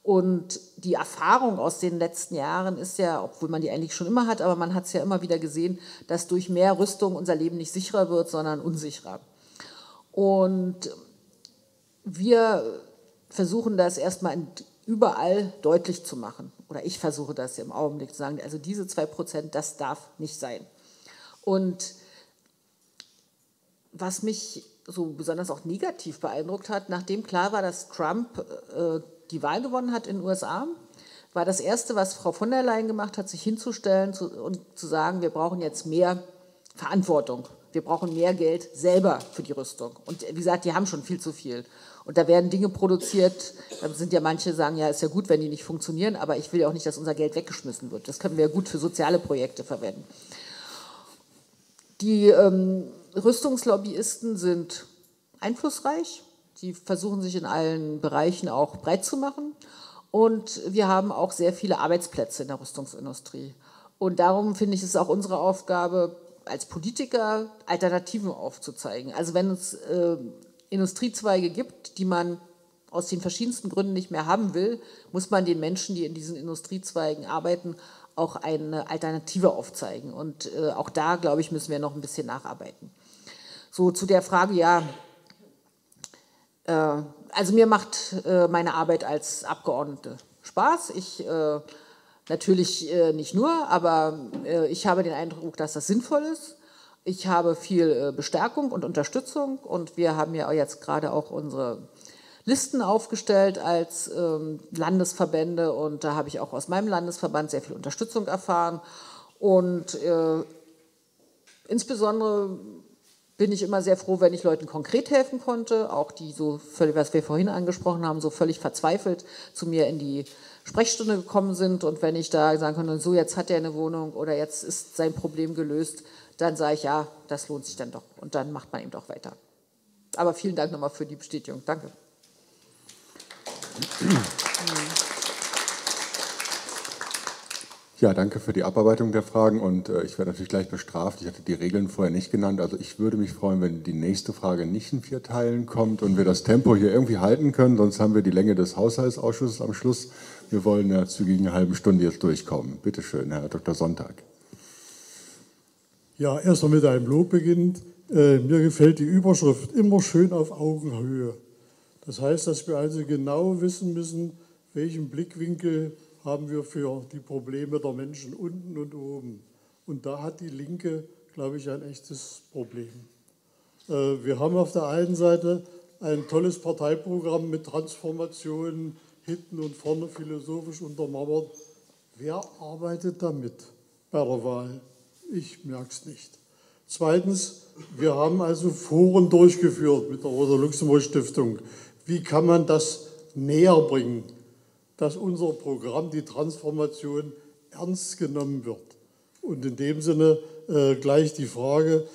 Und die Erfahrung aus den letzten Jahren ist ja, obwohl man die eigentlich schon immer hat, aber man hat es ja immer wieder gesehen, dass durch mehr Rüstung unser Leben nicht sicherer wird, sondern unsicherer. Und wir versuchen das erstmal überall deutlich zu machen. Oder ich versuche das im Augenblick zu sagen, also diese zwei Prozent, das darf nicht sein. Und was mich so besonders auch negativ beeindruckt hat, nachdem klar war, dass Trump äh, die Wahl gewonnen hat in den USA, war das Erste, was Frau von der Leyen gemacht hat, sich hinzustellen und zu sagen, wir brauchen jetzt mehr Verantwortung. Wir brauchen mehr Geld selber für die Rüstung. Und wie gesagt, die haben schon viel zu viel. Und da werden Dinge produziert, da sind ja manche sagen, ja, ist ja gut, wenn die nicht funktionieren, aber ich will ja auch nicht, dass unser Geld weggeschmissen wird. Das können wir ja gut für soziale Projekte verwenden. Die ähm, Rüstungslobbyisten sind einflussreich, die versuchen sich in allen Bereichen auch breit zu machen. Und wir haben auch sehr viele Arbeitsplätze in der Rüstungsindustrie. Und darum finde ich es auch unsere Aufgabe, als Politiker Alternativen aufzuzeigen. Also wenn es äh, Industriezweige gibt, die man aus den verschiedensten Gründen nicht mehr haben will, muss man den Menschen, die in diesen Industriezweigen arbeiten, auch eine Alternative aufzeigen. Und äh, auch da, glaube ich, müssen wir noch ein bisschen nacharbeiten. So zu der Frage, ja, äh, also mir macht äh, meine Arbeit als Abgeordnete Spaß. Ich äh, natürlich nicht nur, aber ich habe den Eindruck, dass das sinnvoll ist. Ich habe viel Bestärkung und Unterstützung und wir haben ja jetzt gerade auch unsere Listen aufgestellt als ähm, Landesverbände und da habe ich auch aus meinem Landesverband sehr viel Unterstützung erfahren und äh, insbesondere bin ich immer sehr froh, wenn ich Leuten konkret helfen konnte, auch die so völlig, was wir vorhin angesprochen haben, so völlig verzweifelt zu mir in die Sprechstunde gekommen sind und wenn ich da sagen konnte, so jetzt hat er eine Wohnung oder jetzt ist sein Problem gelöst, dann sage ich, ja, das lohnt sich dann doch und dann macht man eben doch weiter. Aber vielen Dank nochmal für die Bestätigung. Danke. Ja, danke für die Abarbeitung der Fragen und äh, ich werde natürlich gleich bestraft. Ich hatte die Regeln vorher nicht genannt. Also ich würde mich freuen, wenn die nächste Frage nicht in vier Teilen kommt und wir das Tempo hier irgendwie halten können. Sonst haben wir die Länge des Haushaltsausschusses am Schluss. Wir wollen in einer zügigen halben Stunde jetzt durchkommen. Bitte schön, Herr Dr. Sonntag. Ja, erst einmal mit einem Lob beginnend. Äh, mir gefällt die Überschrift immer schön auf Augenhöhe. Das heißt, dass wir also genau wissen müssen, welchen Blickwinkel haben wir für die Probleme der Menschen unten und oben. Und da hat die Linke, glaube ich, ein echtes Problem. Äh, wir haben auf der einen Seite ein tolles Parteiprogramm mit Transformationen, hinten und vorne philosophisch untermauert. Wer arbeitet damit bei der Wahl? Ich merke es nicht. Zweitens, wir haben also Foren durchgeführt mit der Rosa-Luxemburg-Stiftung. Wie kann man das näher bringen? Dass unser Programm, die Transformation, ernst genommen wird. Und in dem Sinne äh, gleich die Frage,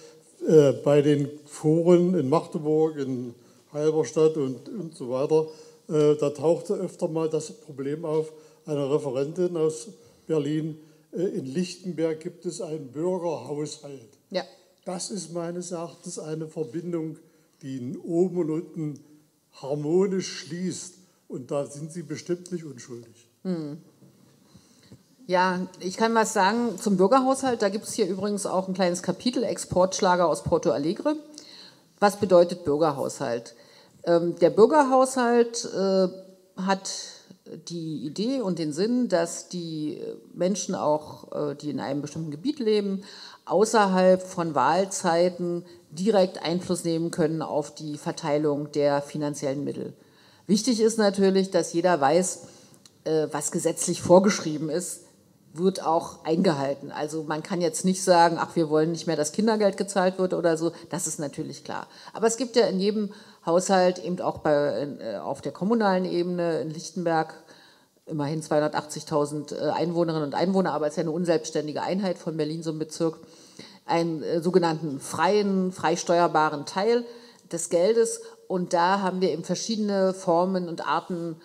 äh, bei den Foren in Magdeburg, in Halberstadt und, und so weiter, äh, da tauchte öfter mal das Problem auf, eine Referentin aus Berlin, äh, in Lichtenberg gibt es einen Bürgerhaushalt. Ja. Das ist meines Erachtens eine Verbindung, die oben und unten harmonisch schließt. Und da sind Sie bestimmt nicht unschuldig. Hm. Ja, ich kann was sagen zum Bürgerhaushalt. Da gibt es hier übrigens auch ein kleines Kapitel, Exportschlager aus Porto Alegre. Was bedeutet Bürgerhaushalt? Ähm, der Bürgerhaushalt äh, hat die Idee und den Sinn, dass die Menschen auch, äh, die in einem bestimmten Gebiet leben, außerhalb von Wahlzeiten direkt Einfluss nehmen können auf die Verteilung der finanziellen Mittel. Wichtig ist natürlich, dass jeder weiß, äh, was gesetzlich vorgeschrieben ist, wird auch eingehalten. Also man kann jetzt nicht sagen, ach, wir wollen nicht mehr, dass Kindergeld gezahlt wird oder so. Das ist natürlich klar. Aber es gibt ja in jedem Haushalt, eben auch bei, äh, auf der kommunalen Ebene in Lichtenberg, immerhin 280.000 äh, Einwohnerinnen und Einwohner, aber es ist ja eine unselbstständige Einheit von Berlin, so ein Bezirk, einen sogenannten freien, freisteuerbaren Teil des Geldes und da haben wir eben verschiedene Formen und Arten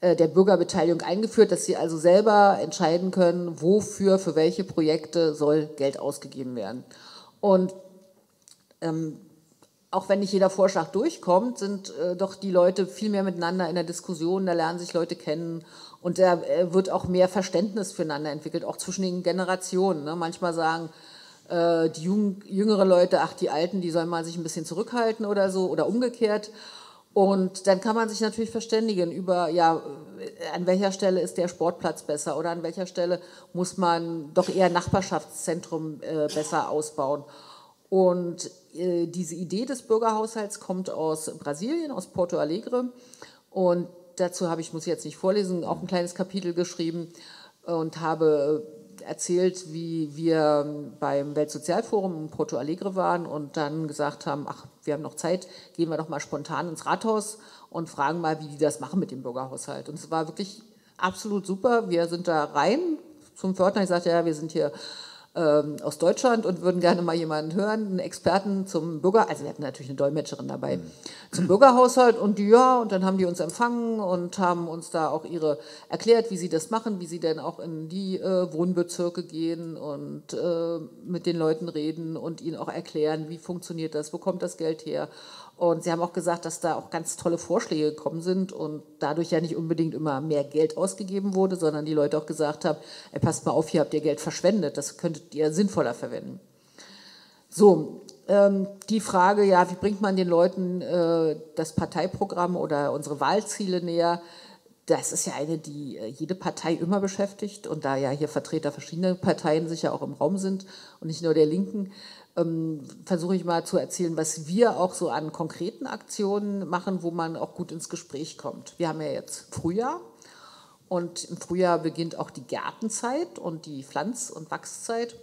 äh, der Bürgerbeteiligung eingeführt, dass sie also selber entscheiden können, wofür, für welche Projekte soll Geld ausgegeben werden. Und ähm, auch wenn nicht jeder Vorschlag durchkommt, sind äh, doch die Leute viel mehr miteinander in der Diskussion, da lernen sich Leute kennen und da äh, wird auch mehr Verständnis füreinander entwickelt, auch zwischen den Generationen. Ne? Manchmal sagen äh, die jung, jüngere Leute, ach die Alten, die sollen mal sich ein bisschen zurückhalten oder so oder umgekehrt. Und dann kann man sich natürlich verständigen über, ja, an welcher Stelle ist der Sportplatz besser oder an welcher Stelle muss man doch eher Nachbarschaftszentrum äh, besser ausbauen. Und äh, diese Idee des Bürgerhaushalts kommt aus Brasilien, aus Porto Alegre. Und dazu habe ich, muss ich jetzt nicht vorlesen, auch ein kleines Kapitel geschrieben und habe erzählt, wie wir beim Weltsozialforum in Porto Alegre waren und dann gesagt haben, ach, wir haben noch Zeit, gehen wir doch mal spontan ins Rathaus und fragen mal, wie die das machen mit dem Bürgerhaushalt. Und es war wirklich absolut super. Wir sind da rein zum Pförtner. Ich sagte, ja, wir sind hier ähm, aus Deutschland und würden gerne mal jemanden hören, einen Experten zum Bürger, also wir hatten natürlich eine Dolmetscherin dabei, mhm. zum Bürgerhaushalt und die, ja, und dann haben die uns empfangen und haben uns da auch ihre erklärt, wie sie das machen, wie sie denn auch in die äh, Wohnbezirke gehen und äh, mit den Leuten reden und ihnen auch erklären, wie funktioniert das, wo kommt das Geld her und Sie haben auch gesagt, dass da auch ganz tolle Vorschläge gekommen sind und dadurch ja nicht unbedingt immer mehr Geld ausgegeben wurde, sondern die Leute auch gesagt haben, ey, passt mal auf, hier habt ihr Geld verschwendet, das könntet ihr sinnvoller verwenden. So, ähm, die Frage, ja, wie bringt man den Leuten äh, das Parteiprogramm oder unsere Wahlziele näher? Das ist ja eine, die äh, jede Partei immer beschäftigt und da ja hier Vertreter verschiedener Parteien sicher auch im Raum sind und nicht nur der Linken, ähm, versuche ich mal zu erzählen, was wir auch so an konkreten Aktionen machen, wo man auch gut ins Gespräch kommt. Wir haben ja jetzt Frühjahr und im Frühjahr beginnt auch die Gärtenzeit und die Pflanz- und Wachszeit.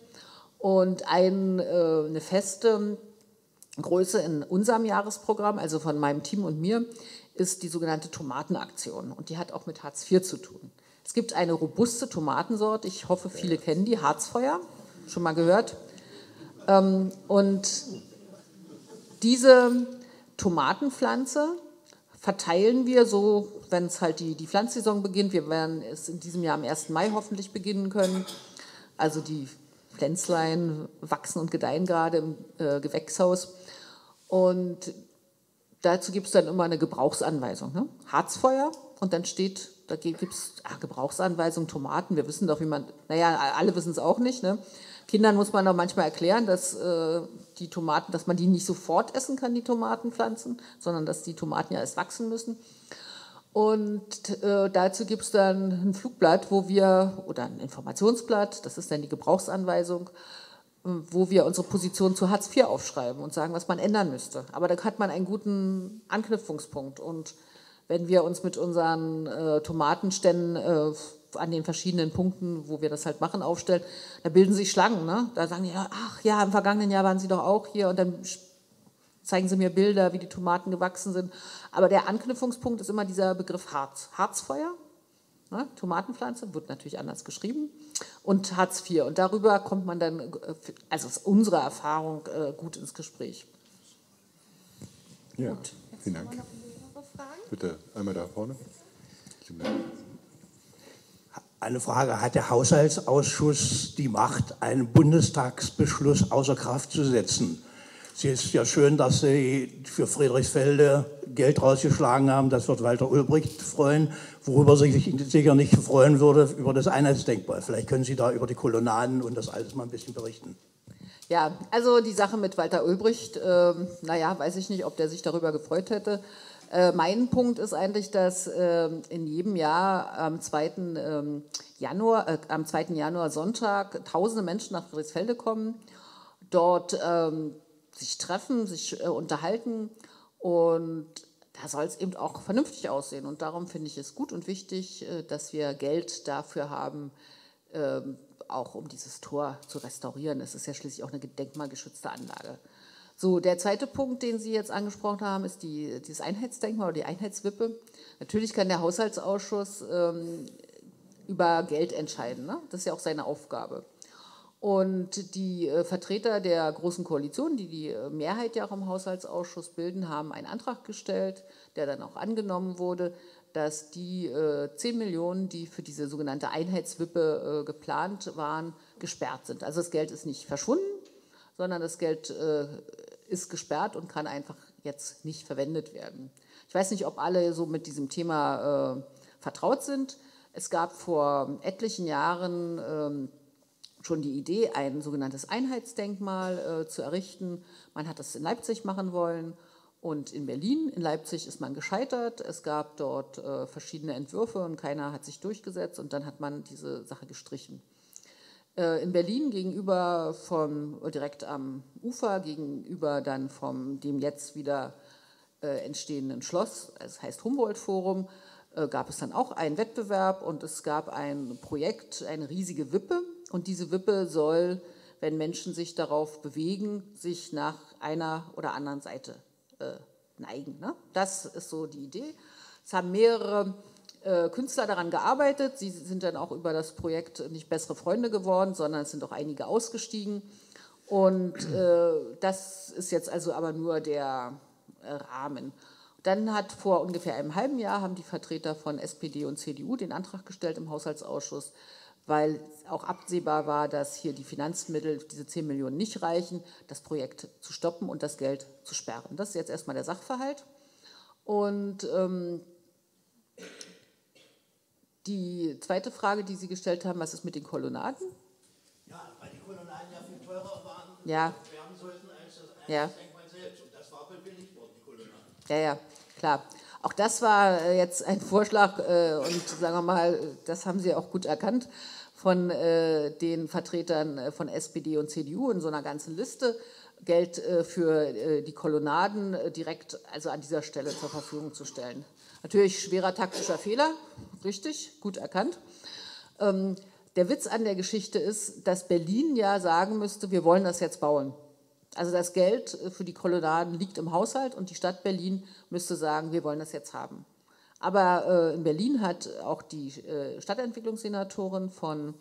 Und ein, äh, eine feste Größe in unserem Jahresprogramm, also von meinem Team und mir, ist die sogenannte Tomatenaktion. Und die hat auch mit Hartz IV zu tun. Es gibt eine robuste Tomatensorte, ich hoffe, viele kennen die, Harzfeuer, schon mal gehört. Ähm, und diese Tomatenpflanze verteilen wir so, wenn es halt die, die Pflanzsaison beginnt. Wir werden es in diesem Jahr am 1. Mai hoffentlich beginnen können. Also die Pflänzlein wachsen und gedeihen gerade im äh, Gewächshaus. Und dazu gibt es dann immer eine Gebrauchsanweisung. Ne? Harzfeuer und dann steht, da gibt es Gebrauchsanweisung, Tomaten. Wir wissen doch, wie man, naja, alle wissen es auch nicht. Ne? Kindern muss man auch manchmal erklären, dass äh, die Tomaten, dass man die nicht sofort essen kann, die Tomatenpflanzen, sondern dass die Tomaten ja erst wachsen müssen. Und äh, dazu gibt es dann ein Flugblatt, wo wir, oder ein Informationsblatt, das ist dann die Gebrauchsanweisung, äh, wo wir unsere Position zu Hartz IV aufschreiben und sagen, was man ändern müsste. Aber da hat man einen guten Anknüpfungspunkt. Und wenn wir uns mit unseren äh, Tomatenständen äh, an den verschiedenen Punkten, wo wir das halt machen, aufstellen, da bilden sich Schlangen. Ne? Da sagen die, ach ja, im vergangenen Jahr waren sie doch auch hier und dann zeigen sie mir Bilder, wie die Tomaten gewachsen sind. Aber der Anknüpfungspunkt ist immer dieser Begriff Harz. Harzfeuer, ne? Tomatenpflanze, wird natürlich anders geschrieben, und Hartz IV. Und darüber kommt man dann, äh, also ist unsere Erfahrung, äh, gut ins Gespräch. Ja, gut. vielen Dank. Bitte einmal da vorne. Eine Frage, hat der Haushaltsausschuss die Macht, einen Bundestagsbeschluss außer Kraft zu setzen? Es ist ja schön, dass Sie für Friedrichsfelde Geld rausgeschlagen haben. Das wird Walter Ulbricht freuen, worüber sich sicher nicht freuen würde, über das Einheitsdenkmal. Vielleicht können Sie da über die Kolonnaden und das alles mal ein bisschen berichten. Ja, also die Sache mit Walter Ulbricht, äh, naja, weiß ich nicht, ob der sich darüber gefreut hätte. Äh, mein Punkt ist eigentlich, dass äh, in jedem Jahr am 2. Ähm, Januar, äh, am 2. Januar Sonntag tausende Menschen nach Friedrichsfelde kommen, dort ähm, sich treffen, sich äh, unterhalten und da soll es eben auch vernünftig aussehen. Und darum finde ich es gut und wichtig, äh, dass wir Geld dafür haben, ähm, auch um dieses Tor zu restaurieren. Es ist ja schließlich auch eine denkmalgeschützte Anlage. So, der zweite Punkt, den Sie jetzt angesprochen haben, ist die, dieses Einheitsdenkmal oder die Einheitswippe. Natürlich kann der Haushaltsausschuss ähm, über Geld entscheiden. Ne? Das ist ja auch seine Aufgabe. Und die äh, Vertreter der Großen Koalition, die die äh, Mehrheit ja auch im Haushaltsausschuss bilden, haben einen Antrag gestellt, der dann auch angenommen wurde, dass die äh, 10 Millionen, die für diese sogenannte Einheitswippe äh, geplant waren, gesperrt sind. Also das Geld ist nicht verschwunden, sondern das Geld äh, ist gesperrt und kann einfach jetzt nicht verwendet werden. Ich weiß nicht, ob alle so mit diesem Thema äh, vertraut sind. Es gab vor etlichen Jahren ähm, schon die Idee, ein sogenanntes Einheitsdenkmal äh, zu errichten. Man hat das in Leipzig machen wollen und in Berlin. In Leipzig ist man gescheitert. Es gab dort äh, verschiedene Entwürfe und keiner hat sich durchgesetzt und dann hat man diese Sache gestrichen. Äh, in Berlin gegenüber vom, direkt am Ufer, gegenüber dann vom dem jetzt wieder äh, entstehenden Schloss, es heißt Humboldt-Forum, äh, gab es dann auch einen Wettbewerb und es gab ein Projekt, eine riesige Wippe. Und diese Wippe soll, wenn Menschen sich darauf bewegen, sich nach einer oder anderen Seite äh, neigen. Ne? Das ist so die Idee. Es haben mehrere äh, Künstler daran gearbeitet. Sie sind dann auch über das Projekt nicht bessere Freunde geworden, sondern es sind auch einige ausgestiegen. Und äh, das ist jetzt also aber nur der äh, Rahmen. Dann hat vor ungefähr einem halben Jahr haben die Vertreter von SPD und CDU den Antrag gestellt im Haushaltsausschuss, weil auch absehbar war, dass hier die Finanzmittel, diese 10 Millionen nicht reichen, das Projekt zu stoppen und das Geld zu sperren. Das ist jetzt erstmal der Sachverhalt. Und ähm, die zweite Frage, die Sie gestellt haben, was ist mit den Kolonnaden? Ja, weil die Kolonnaden ja viel teurer waren ja. werden sollten als das ja. Denkmal selbst. Und das war verbilligt worden, die Kolonnaden. Ja, ja, klar. Auch das war äh, jetzt ein Vorschlag äh, und sagen wir mal, das haben Sie auch gut erkannt von äh, den Vertretern äh, von SPD und CDU in so einer ganzen Liste. Geld äh, für die Kolonnaden direkt also an dieser Stelle zur Verfügung zu stellen. Natürlich schwerer taktischer Fehler, richtig, gut erkannt. Ähm, der Witz an der Geschichte ist, dass Berlin ja sagen müsste, wir wollen das jetzt bauen. Also das Geld für die Kolonnaden liegt im Haushalt und die Stadt Berlin müsste sagen, wir wollen das jetzt haben. Aber äh, in Berlin hat auch die äh, Stadtentwicklungssenatorin, von,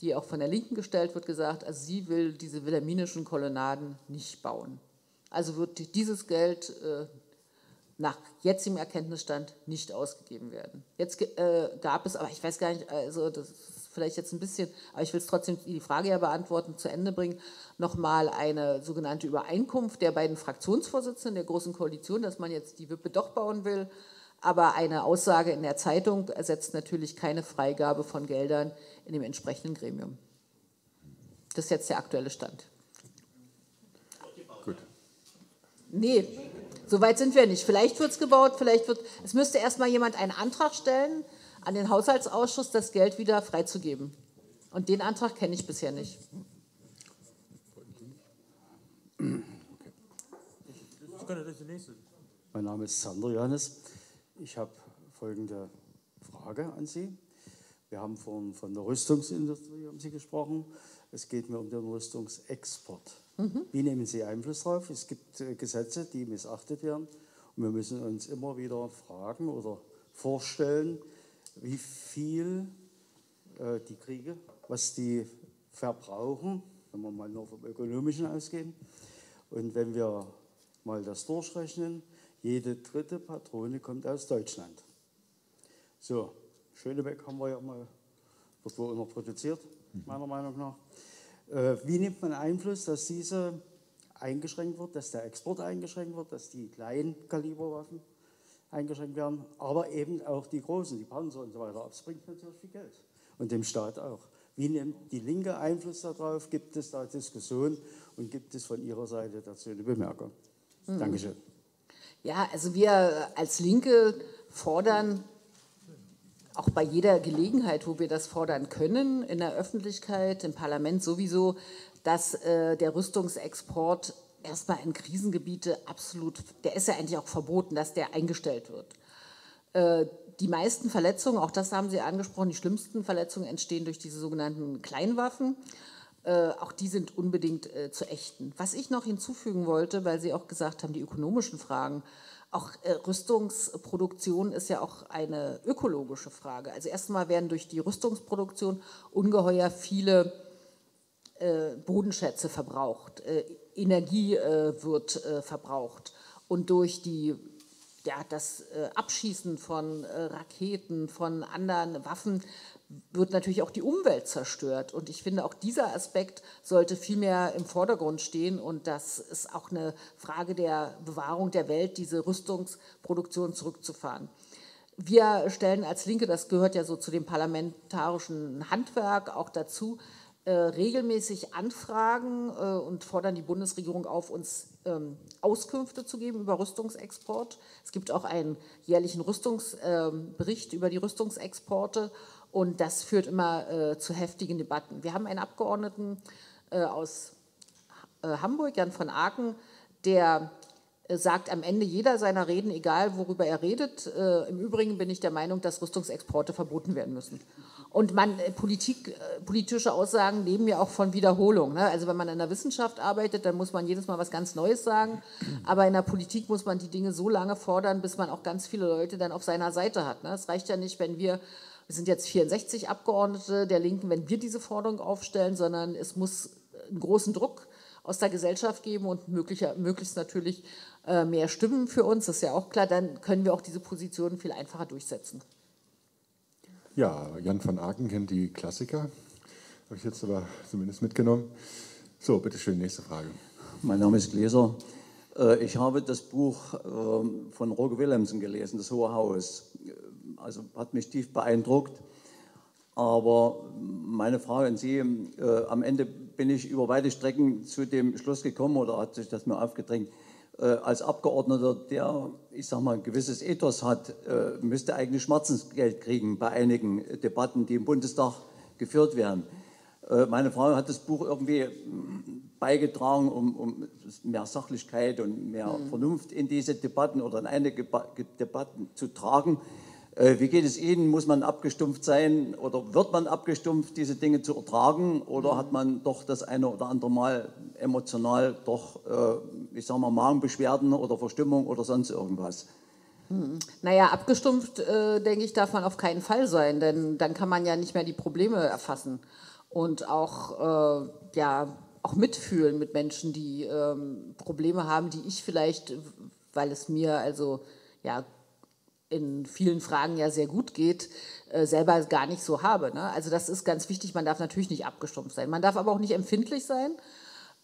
die auch von der Linken gestellt wird, gesagt, also sie will diese wilhelminischen Kolonnaden nicht bauen. Also wird dieses Geld äh, nach jetzigem Erkenntnisstand nicht ausgegeben werden. Jetzt äh, gab es, aber ich weiß gar nicht, also das ist vielleicht jetzt ein bisschen, aber ich will es trotzdem die Frage ja beantworten, zu Ende bringen, nochmal eine sogenannte Übereinkunft der beiden Fraktionsvorsitzenden der Großen Koalition, dass man jetzt die Wippe doch bauen will. Aber eine Aussage in der Zeitung ersetzt natürlich keine Freigabe von Geldern in dem entsprechenden Gremium. Das ist jetzt der aktuelle Stand. Gut. Nee, Soweit sind wir nicht. Vielleicht wird es gebaut, vielleicht wird. Es müsste erstmal jemand einen Antrag stellen an den Haushaltsausschuss, das Geld wieder freizugeben. Und den Antrag kenne ich bisher nicht. Mein Name ist Sander Johannes. Ich habe folgende Frage an Sie. Wir haben von, von der Rüstungsindustrie haben Sie gesprochen. Es geht mir um den Rüstungsexport. Mhm. Wie nehmen Sie Einfluss darauf? Es gibt äh, Gesetze, die missachtet werden. Und wir müssen uns immer wieder fragen oder vorstellen, wie viel äh, die Kriege, was die verbrauchen, wenn wir mal nur vom Ökonomischen ausgehen. Und wenn wir mal das durchrechnen, jede dritte Patrone kommt aus Deutschland. So, Schönebeck haben wir ja mal, wird wohl immer produziert, meiner Meinung nach. Äh, wie nimmt man Einfluss, dass diese eingeschränkt wird, dass der Export eingeschränkt wird, dass die Kleinkaliberwaffen eingeschränkt werden, aber eben auch die großen, die Panzer und so weiter. Es bringt natürlich viel Geld und dem Staat auch. Wie nimmt die Linke Einfluss darauf? Gibt es da Diskussionen und gibt es von Ihrer Seite dazu eine Bemerkung? Mhm. Dankeschön. Ja, also wir als Linke fordern auch bei jeder Gelegenheit, wo wir das fordern können, in der Öffentlichkeit, im Parlament sowieso, dass äh, der Rüstungsexport erstmal in Krisengebiete absolut, der ist ja eigentlich auch verboten, dass der eingestellt wird. Äh, die meisten Verletzungen, auch das haben Sie angesprochen, die schlimmsten Verletzungen entstehen durch diese sogenannten Kleinwaffen. Äh, auch die sind unbedingt äh, zu ächten. Was ich noch hinzufügen wollte, weil Sie auch gesagt haben, die ökonomischen Fragen, auch äh, Rüstungsproduktion ist ja auch eine ökologische Frage. Also erstmal werden durch die Rüstungsproduktion ungeheuer viele äh, Bodenschätze verbraucht, äh, Energie wird verbraucht und durch die ja, das Abschießen von Raketen, von anderen Waffen wird natürlich auch die Umwelt zerstört. Und ich finde, auch dieser Aspekt sollte viel mehr im Vordergrund stehen. Und das ist auch eine Frage der Bewahrung der Welt, diese Rüstungsproduktion zurückzufahren. Wir stellen als Linke, das gehört ja so zu dem parlamentarischen Handwerk auch dazu, äh, regelmäßig Anfragen äh, und fordern die Bundesregierung auf, uns ähm, Auskünfte zu geben über Rüstungsexport. Es gibt auch einen jährlichen Rüstungsbericht ähm, über die Rüstungsexporte und das führt immer äh, zu heftigen Debatten. Wir haben einen Abgeordneten aus Hamburg, Jan von Aken, der sagt am Ende jeder seiner Reden, egal worüber er redet. Im Übrigen bin ich der Meinung, dass Rüstungsexporte verboten werden müssen. Und man, äh, Politik, äh, politische Aussagen leben ja auch von Wiederholung. Ne? Also wenn man in der Wissenschaft arbeitet, dann muss man jedes Mal was ganz Neues sagen. Aber in der Politik muss man die Dinge so lange fordern, bis man auch ganz viele Leute dann auf seiner Seite hat. Ne? Es reicht ja nicht, wenn wir, wir sind jetzt 64 Abgeordnete der Linken, wenn wir diese Forderung aufstellen, sondern es muss einen großen Druck aus der Gesellschaft geben und möglicher, möglichst natürlich äh, mehr Stimmen für uns, das ist ja auch klar, dann können wir auch diese Positionen viel einfacher durchsetzen. Ja, Jan van Aken kennt die Klassiker. Habe ich jetzt aber zumindest mitgenommen. So, bitteschön, nächste Frage. Mein Name ist Gläser. Äh, ich habe das Buch ähm, von Roger Willemsen gelesen, Das Hohe Haus. Äh, also hat mich tief beeindruckt. Aber meine Frage an Sie, äh, am Ende bin ich über weite Strecken zu dem Schluss gekommen oder hat sich das mir aufgedrängt, äh, als Abgeordneter, der, ich sag mal, ein gewisses Ethos hat, äh, müsste eigentlich Schmerzensgeld kriegen bei einigen Debatten, die im Bundestag geführt werden. Äh, meine Frau hat das Buch irgendwie beigetragen, um, um mehr Sachlichkeit und mehr mhm. Vernunft in diese Debatten oder in einige Debatten zu tragen. Wie geht es Ihnen? Muss man abgestumpft sein oder wird man abgestumpft, diese Dinge zu ertragen? Oder mhm. hat man doch das eine oder andere Mal emotional doch, äh, ich sag mal, Magenbeschwerden oder Verstimmung oder sonst irgendwas? Hm. Naja, abgestumpft, äh, denke ich, darf man auf keinen Fall sein, denn dann kann man ja nicht mehr die Probleme erfassen und auch, äh, ja, auch mitfühlen mit Menschen, die ähm, Probleme haben, die ich vielleicht, weil es mir also ja in vielen Fragen ja sehr gut geht, äh, selber gar nicht so habe. Ne? Also das ist ganz wichtig, man darf natürlich nicht abgestumpft sein. Man darf aber auch nicht empfindlich sein.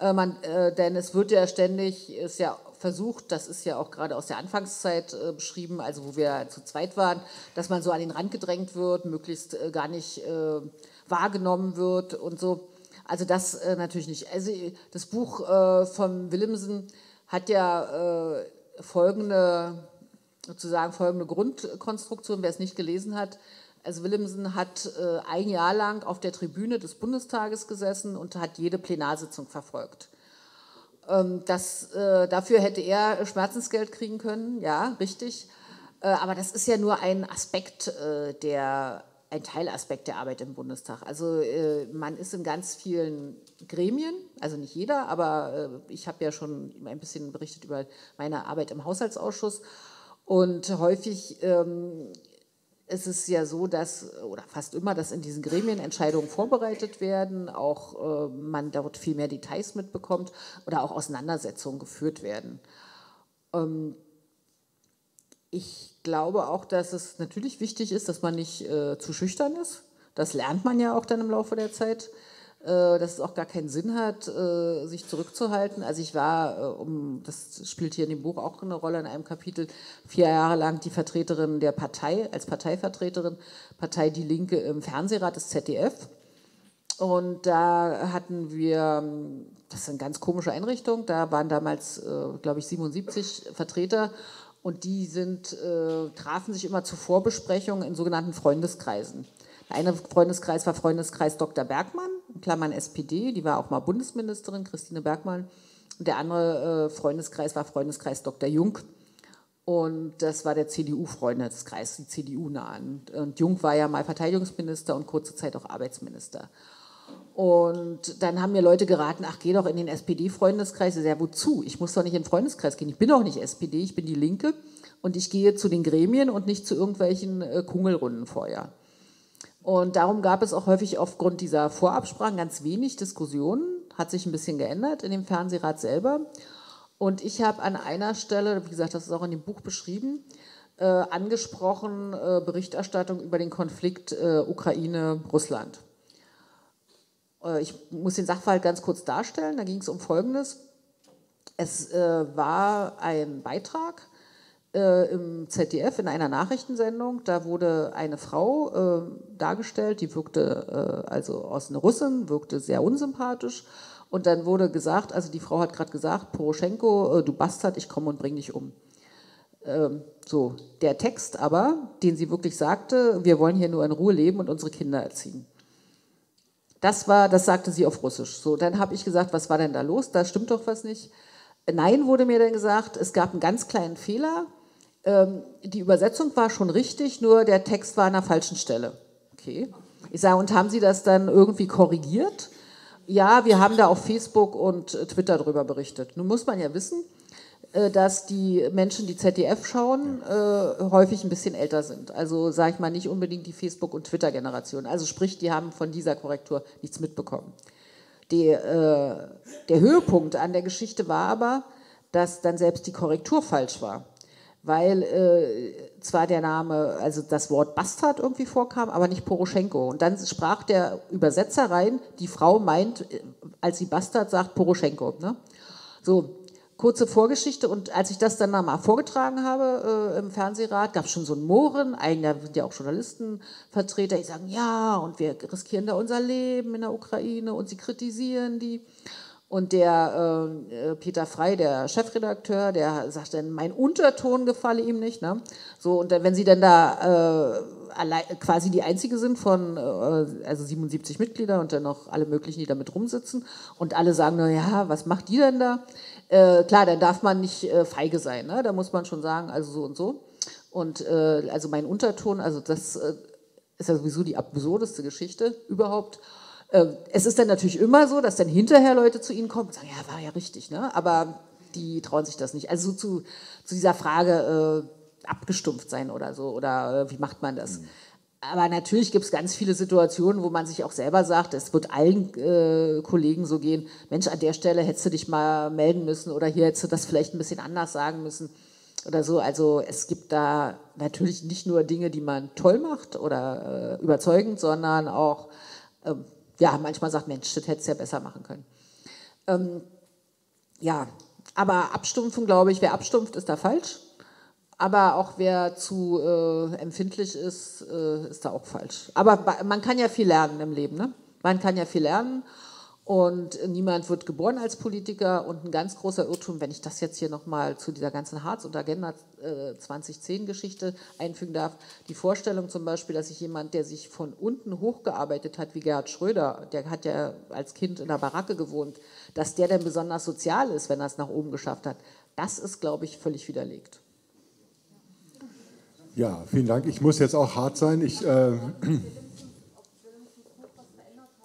Äh, man, äh, denn es wird ja ständig, ist ja versucht, das ist ja auch gerade aus der Anfangszeit äh, beschrieben, also wo wir zu zweit waren, dass man so an den Rand gedrängt wird, möglichst äh, gar nicht äh, wahrgenommen wird und so. Also das äh, natürlich nicht. Also das Buch von Willemsen hat ja folgende, sozusagen folgende Grundkonstruktion, wer es nicht gelesen hat. Also Willemsen hat äh, ein Jahr lang auf der Tribüne des Bundestages gesessen und hat jede Plenarsitzung verfolgt. Ähm, das, äh, dafür hätte er Schmerzensgeld kriegen können, ja, richtig. Äh, aber das ist ja nur ein Aspekt äh, der, ein Teilaspekt der Arbeit im Bundestag. Also äh, man ist in ganz vielen Gremien, also nicht jeder, aber äh, ich habe ja schon ein bisschen berichtet über meine Arbeit im Haushaltsausschuss. Und häufig ähm, es ist ja so, dass, oder fast immer, dass in diesen Gremien Entscheidungen vorbereitet werden, auch äh, man dort viel mehr Details mitbekommt oder auch Auseinandersetzungen geführt werden. Ähm, ich glaube auch, dass es natürlich wichtig ist, dass man nicht äh, zu schüchtern ist. Das lernt man ja auch dann im Laufe der Zeit. Äh, dass es auch gar keinen Sinn hat, äh, sich zurückzuhalten. Also ich war, äh, um, das spielt hier in dem Buch auch eine Rolle in einem Kapitel, vier Jahre lang die Vertreterin der Partei, als Parteivertreterin, Partei Die Linke im Fernsehrat des ZDF. Und da hatten wir, das ist eine ganz komische Einrichtung, da waren damals, glaube ich, 77 Vertreter und die sind, äh, trafen sich immer zu Vorbesprechungen in sogenannten Freundeskreisen. Der eine Freundeskreis war Freundeskreis Dr. Bergmann, in Klammern SPD, die war auch mal Bundesministerin, Christine Bergmann. Und der andere äh, Freundeskreis war Freundeskreis Dr. Jung. Und das war der CDU-Freundeskreis, die CDU-nahen. Und Jung war ja mal Verteidigungsminister und kurze Zeit auch Arbeitsminister. Und dann haben mir Leute geraten, ach, geh doch in den SPD-Freundeskreis. Ja, wozu? Ich muss doch nicht in den Freundeskreis gehen. Ich bin doch nicht SPD, ich bin die Linke. Und ich gehe zu den Gremien und nicht zu irgendwelchen äh, Kungelrunden vorher. Und darum gab es auch häufig aufgrund dieser Vorabsprachen ganz wenig Diskussionen. Hat sich ein bisschen geändert in dem Fernsehrat selber. Und ich habe an einer Stelle, wie gesagt, das ist auch in dem Buch beschrieben, äh, angesprochen äh, Berichterstattung über den Konflikt äh, Ukraine-Russland. Äh, ich muss den Sachverhalt ganz kurz darstellen. Da ging es um Folgendes. Es äh, war ein Beitrag äh, im ZDF in einer Nachrichtensendung. Da wurde eine Frau dargestellt, die wirkte also aus einer Russin, wirkte sehr unsympathisch. Und dann wurde gesagt, also die Frau hat gerade gesagt, Poroschenko, du Bastard, ich komme und bring dich um. Ähm, so, der Text aber, den sie wirklich sagte, wir wollen hier nur in Ruhe leben und unsere Kinder erziehen. Das war, das sagte sie auf Russisch. So, dann habe ich gesagt, was war denn da los? Da stimmt doch was nicht. Nein, wurde mir dann gesagt, es gab einen ganz kleinen Fehler. Ähm, die Übersetzung war schon richtig, nur der Text war an der falschen Stelle. Okay. Ich sage, und haben Sie das dann irgendwie korrigiert? Ja, wir haben da auf Facebook und Twitter darüber berichtet. Nun muss man ja wissen, äh, dass die Menschen, die ZDF schauen, äh, häufig ein bisschen älter sind. Also sage ich mal nicht unbedingt die Facebook- und Twitter-Generation. Also sprich, die haben von dieser Korrektur nichts mitbekommen. Die, äh, der Höhepunkt an der Geschichte war aber, dass dann selbst die Korrektur falsch war. Weil äh, zwar der Name, also das Wort Bastard irgendwie vorkam, aber nicht Poroschenko. Und dann sprach der Übersetzer rein, die Frau meint, äh, als sie Bastard sagt, Poroschenko. Ne? So, kurze Vorgeschichte und als ich das dann mal vorgetragen habe äh, im Fernsehrat, gab es schon so einen Mohren, eigentlich sind ja auch Journalistenvertreter, die sagen, ja, und wir riskieren da unser Leben in der Ukraine und sie kritisieren die. Und der äh, Peter Frei, der Chefredakteur, der sagt dann, mein Unterton gefalle ihm nicht. Ne? So, und dann, wenn sie dann da äh, allein, quasi die einzige sind von, äh, also 77 Mitglieder und dann noch alle möglichen, die da mit rumsitzen und alle sagen, na ja, was macht die denn da? Äh, klar, dann darf man nicht äh, feige sein, ne? da muss man schon sagen, also so und so. Und äh, also mein Unterton, also das äh, ist ja sowieso die absurdeste Geschichte überhaupt. Äh, es ist dann natürlich immer so, dass dann hinterher Leute zu ihnen kommen und sagen, ja, war ja richtig, ne? aber die trauen sich das nicht. Also zu, zu dieser Frage äh, abgestumpft sein oder so, oder wie macht man das? Mhm. Aber natürlich gibt es ganz viele Situationen, wo man sich auch selber sagt, es wird allen äh, Kollegen so gehen, Mensch, an der Stelle hättest du dich mal melden müssen oder hier hättest du das vielleicht ein bisschen anders sagen müssen oder so. Also es gibt da natürlich nicht nur Dinge, die man toll macht oder äh, überzeugend, sondern auch, äh, ja, manchmal sagt, Mensch, das hättest du ja besser machen können. Ähm, ja, aber Abstumpfen, glaube ich, wer abstumpft, ist da falsch. Aber auch wer zu äh, empfindlich ist, äh, ist da auch falsch. Aber man kann ja viel lernen im Leben. Ne? Man kann ja viel lernen und niemand wird geboren als Politiker. Und ein ganz großer Irrtum, wenn ich das jetzt hier nochmal zu dieser ganzen Harz- und Agenda äh, 2010-Geschichte einfügen darf, die Vorstellung zum Beispiel, dass sich jemand, der sich von unten hochgearbeitet hat, wie Gerhard Schröder, der hat ja als Kind in der Baracke gewohnt, dass der denn besonders sozial ist, wenn er es nach oben geschafft hat, das ist, glaube ich, völlig widerlegt. Ja, vielen Dank. Ich muss jetzt auch hart sein. Ich, äh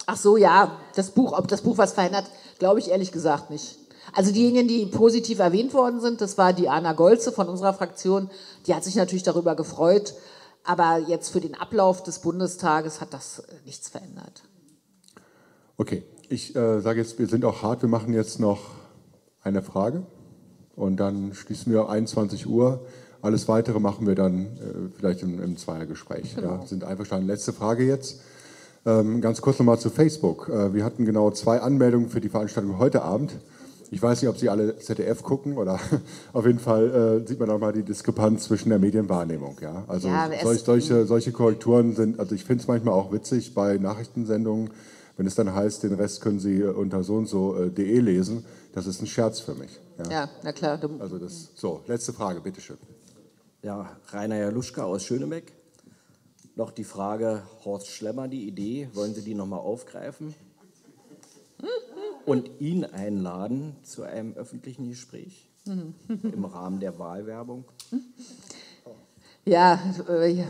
Ach so, ja, das Buch, ob das Buch was verändert, glaube ich ehrlich gesagt nicht. Also diejenigen, die positiv erwähnt worden sind, das war die Anna Golze von unserer Fraktion, die hat sich natürlich darüber gefreut, aber jetzt für den Ablauf des Bundestages hat das äh, nichts verändert. Okay, ich äh, sage jetzt, wir sind auch hart, wir machen jetzt noch eine Frage und dann schließen wir 21 Uhr. Alles Weitere machen wir dann äh, vielleicht im, im Zweiergespräch. Genau. Ja, sind einverstanden. Letzte Frage jetzt. Ähm, ganz kurz nochmal zu Facebook. Äh, wir hatten genau zwei Anmeldungen für die Veranstaltung heute Abend. Ich weiß nicht, ob Sie alle ZDF gucken oder auf jeden Fall äh, sieht man nochmal die Diskrepanz zwischen der Medienwahrnehmung. Ja? Also ja, solch, solche, solche Korrekturen sind, also ich finde es manchmal auch witzig bei Nachrichtensendungen, wenn es dann heißt, den Rest können Sie unter so und so äh, de lesen. Das ist ein Scherz für mich. Ja, ja na klar. Also das, so, letzte Frage, bitteschön. Ja, Rainer Jaluschka aus Schönebeck. Noch die Frage, Horst Schlemmer, die Idee, wollen Sie die nochmal aufgreifen? Und ihn einladen zu einem öffentlichen Gespräch im Rahmen der Wahlwerbung? Ja, äh,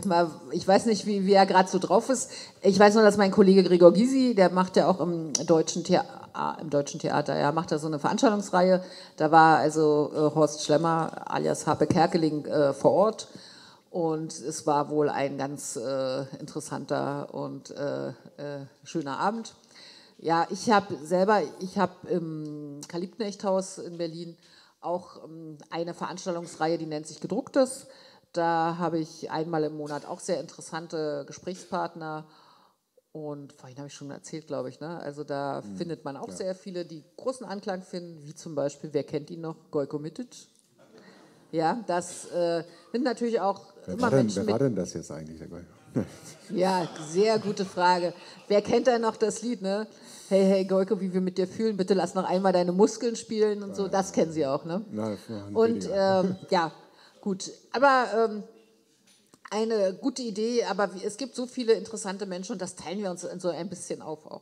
ich weiß nicht, wie, wie er gerade so drauf ist. Ich weiß nur, dass mein Kollege Gregor Gysi, der macht ja auch im deutschen, Theater, im deutschen Theater, ja, macht da so eine Veranstaltungsreihe. Da war also äh, Horst Schlemmer alias Harpe Kerkeling äh, vor Ort. Und es war wohl ein ganz äh, interessanter und äh, äh, schöner Abend. Ja, ich habe selber, ich habe im Kalibknechthaus in Berlin auch ähm, eine Veranstaltungsreihe, die nennt sich Gedrucktes. Da habe ich einmal im Monat auch sehr interessante Gesprächspartner. Und vorhin habe ich schon erzählt, glaube ich. Ne? Also da mhm. findet man auch ja. sehr viele, die großen Anklang finden, wie zum Beispiel, wer kennt ihn noch? Gojko Mitic. Ja, das äh, sind natürlich auch wer immer denn, Menschen. Wer war denn das jetzt eigentlich, der Gojko? ja, sehr gute Frage. Wer kennt denn noch das Lied, ne? Hey, hey, Goiko, wie wir mit dir fühlen, bitte lass noch einmal deine Muskeln spielen und so. Das kennen Sie auch, ne? Na, und ähm, ja, gut. Aber ähm, eine gute Idee, aber es gibt so viele interessante Menschen und das teilen wir uns so ein bisschen auf auch.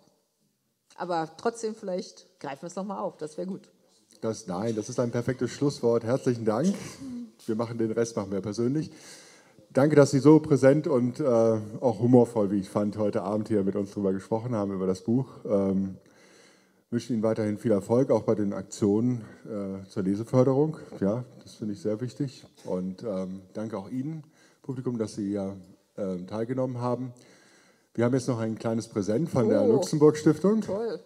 Aber trotzdem, vielleicht greifen wir es nochmal auf, das wäre gut. Das, nein, das ist ein perfektes Schlusswort. Herzlichen Dank. Wir machen den Rest, machen wir persönlich. Danke, dass Sie so präsent und äh, auch humorvoll, wie ich fand, heute Abend hier mit uns darüber gesprochen haben, über das Buch. Ähm, wünsche Ihnen weiterhin viel Erfolg, auch bei den Aktionen äh, zur Leseförderung. Ja, das finde ich sehr wichtig. Und ähm, danke auch Ihnen, Publikum, dass Sie ja äh, teilgenommen haben. Wir haben jetzt noch ein kleines Präsent von oh, der Luxemburg Stiftung. Toll.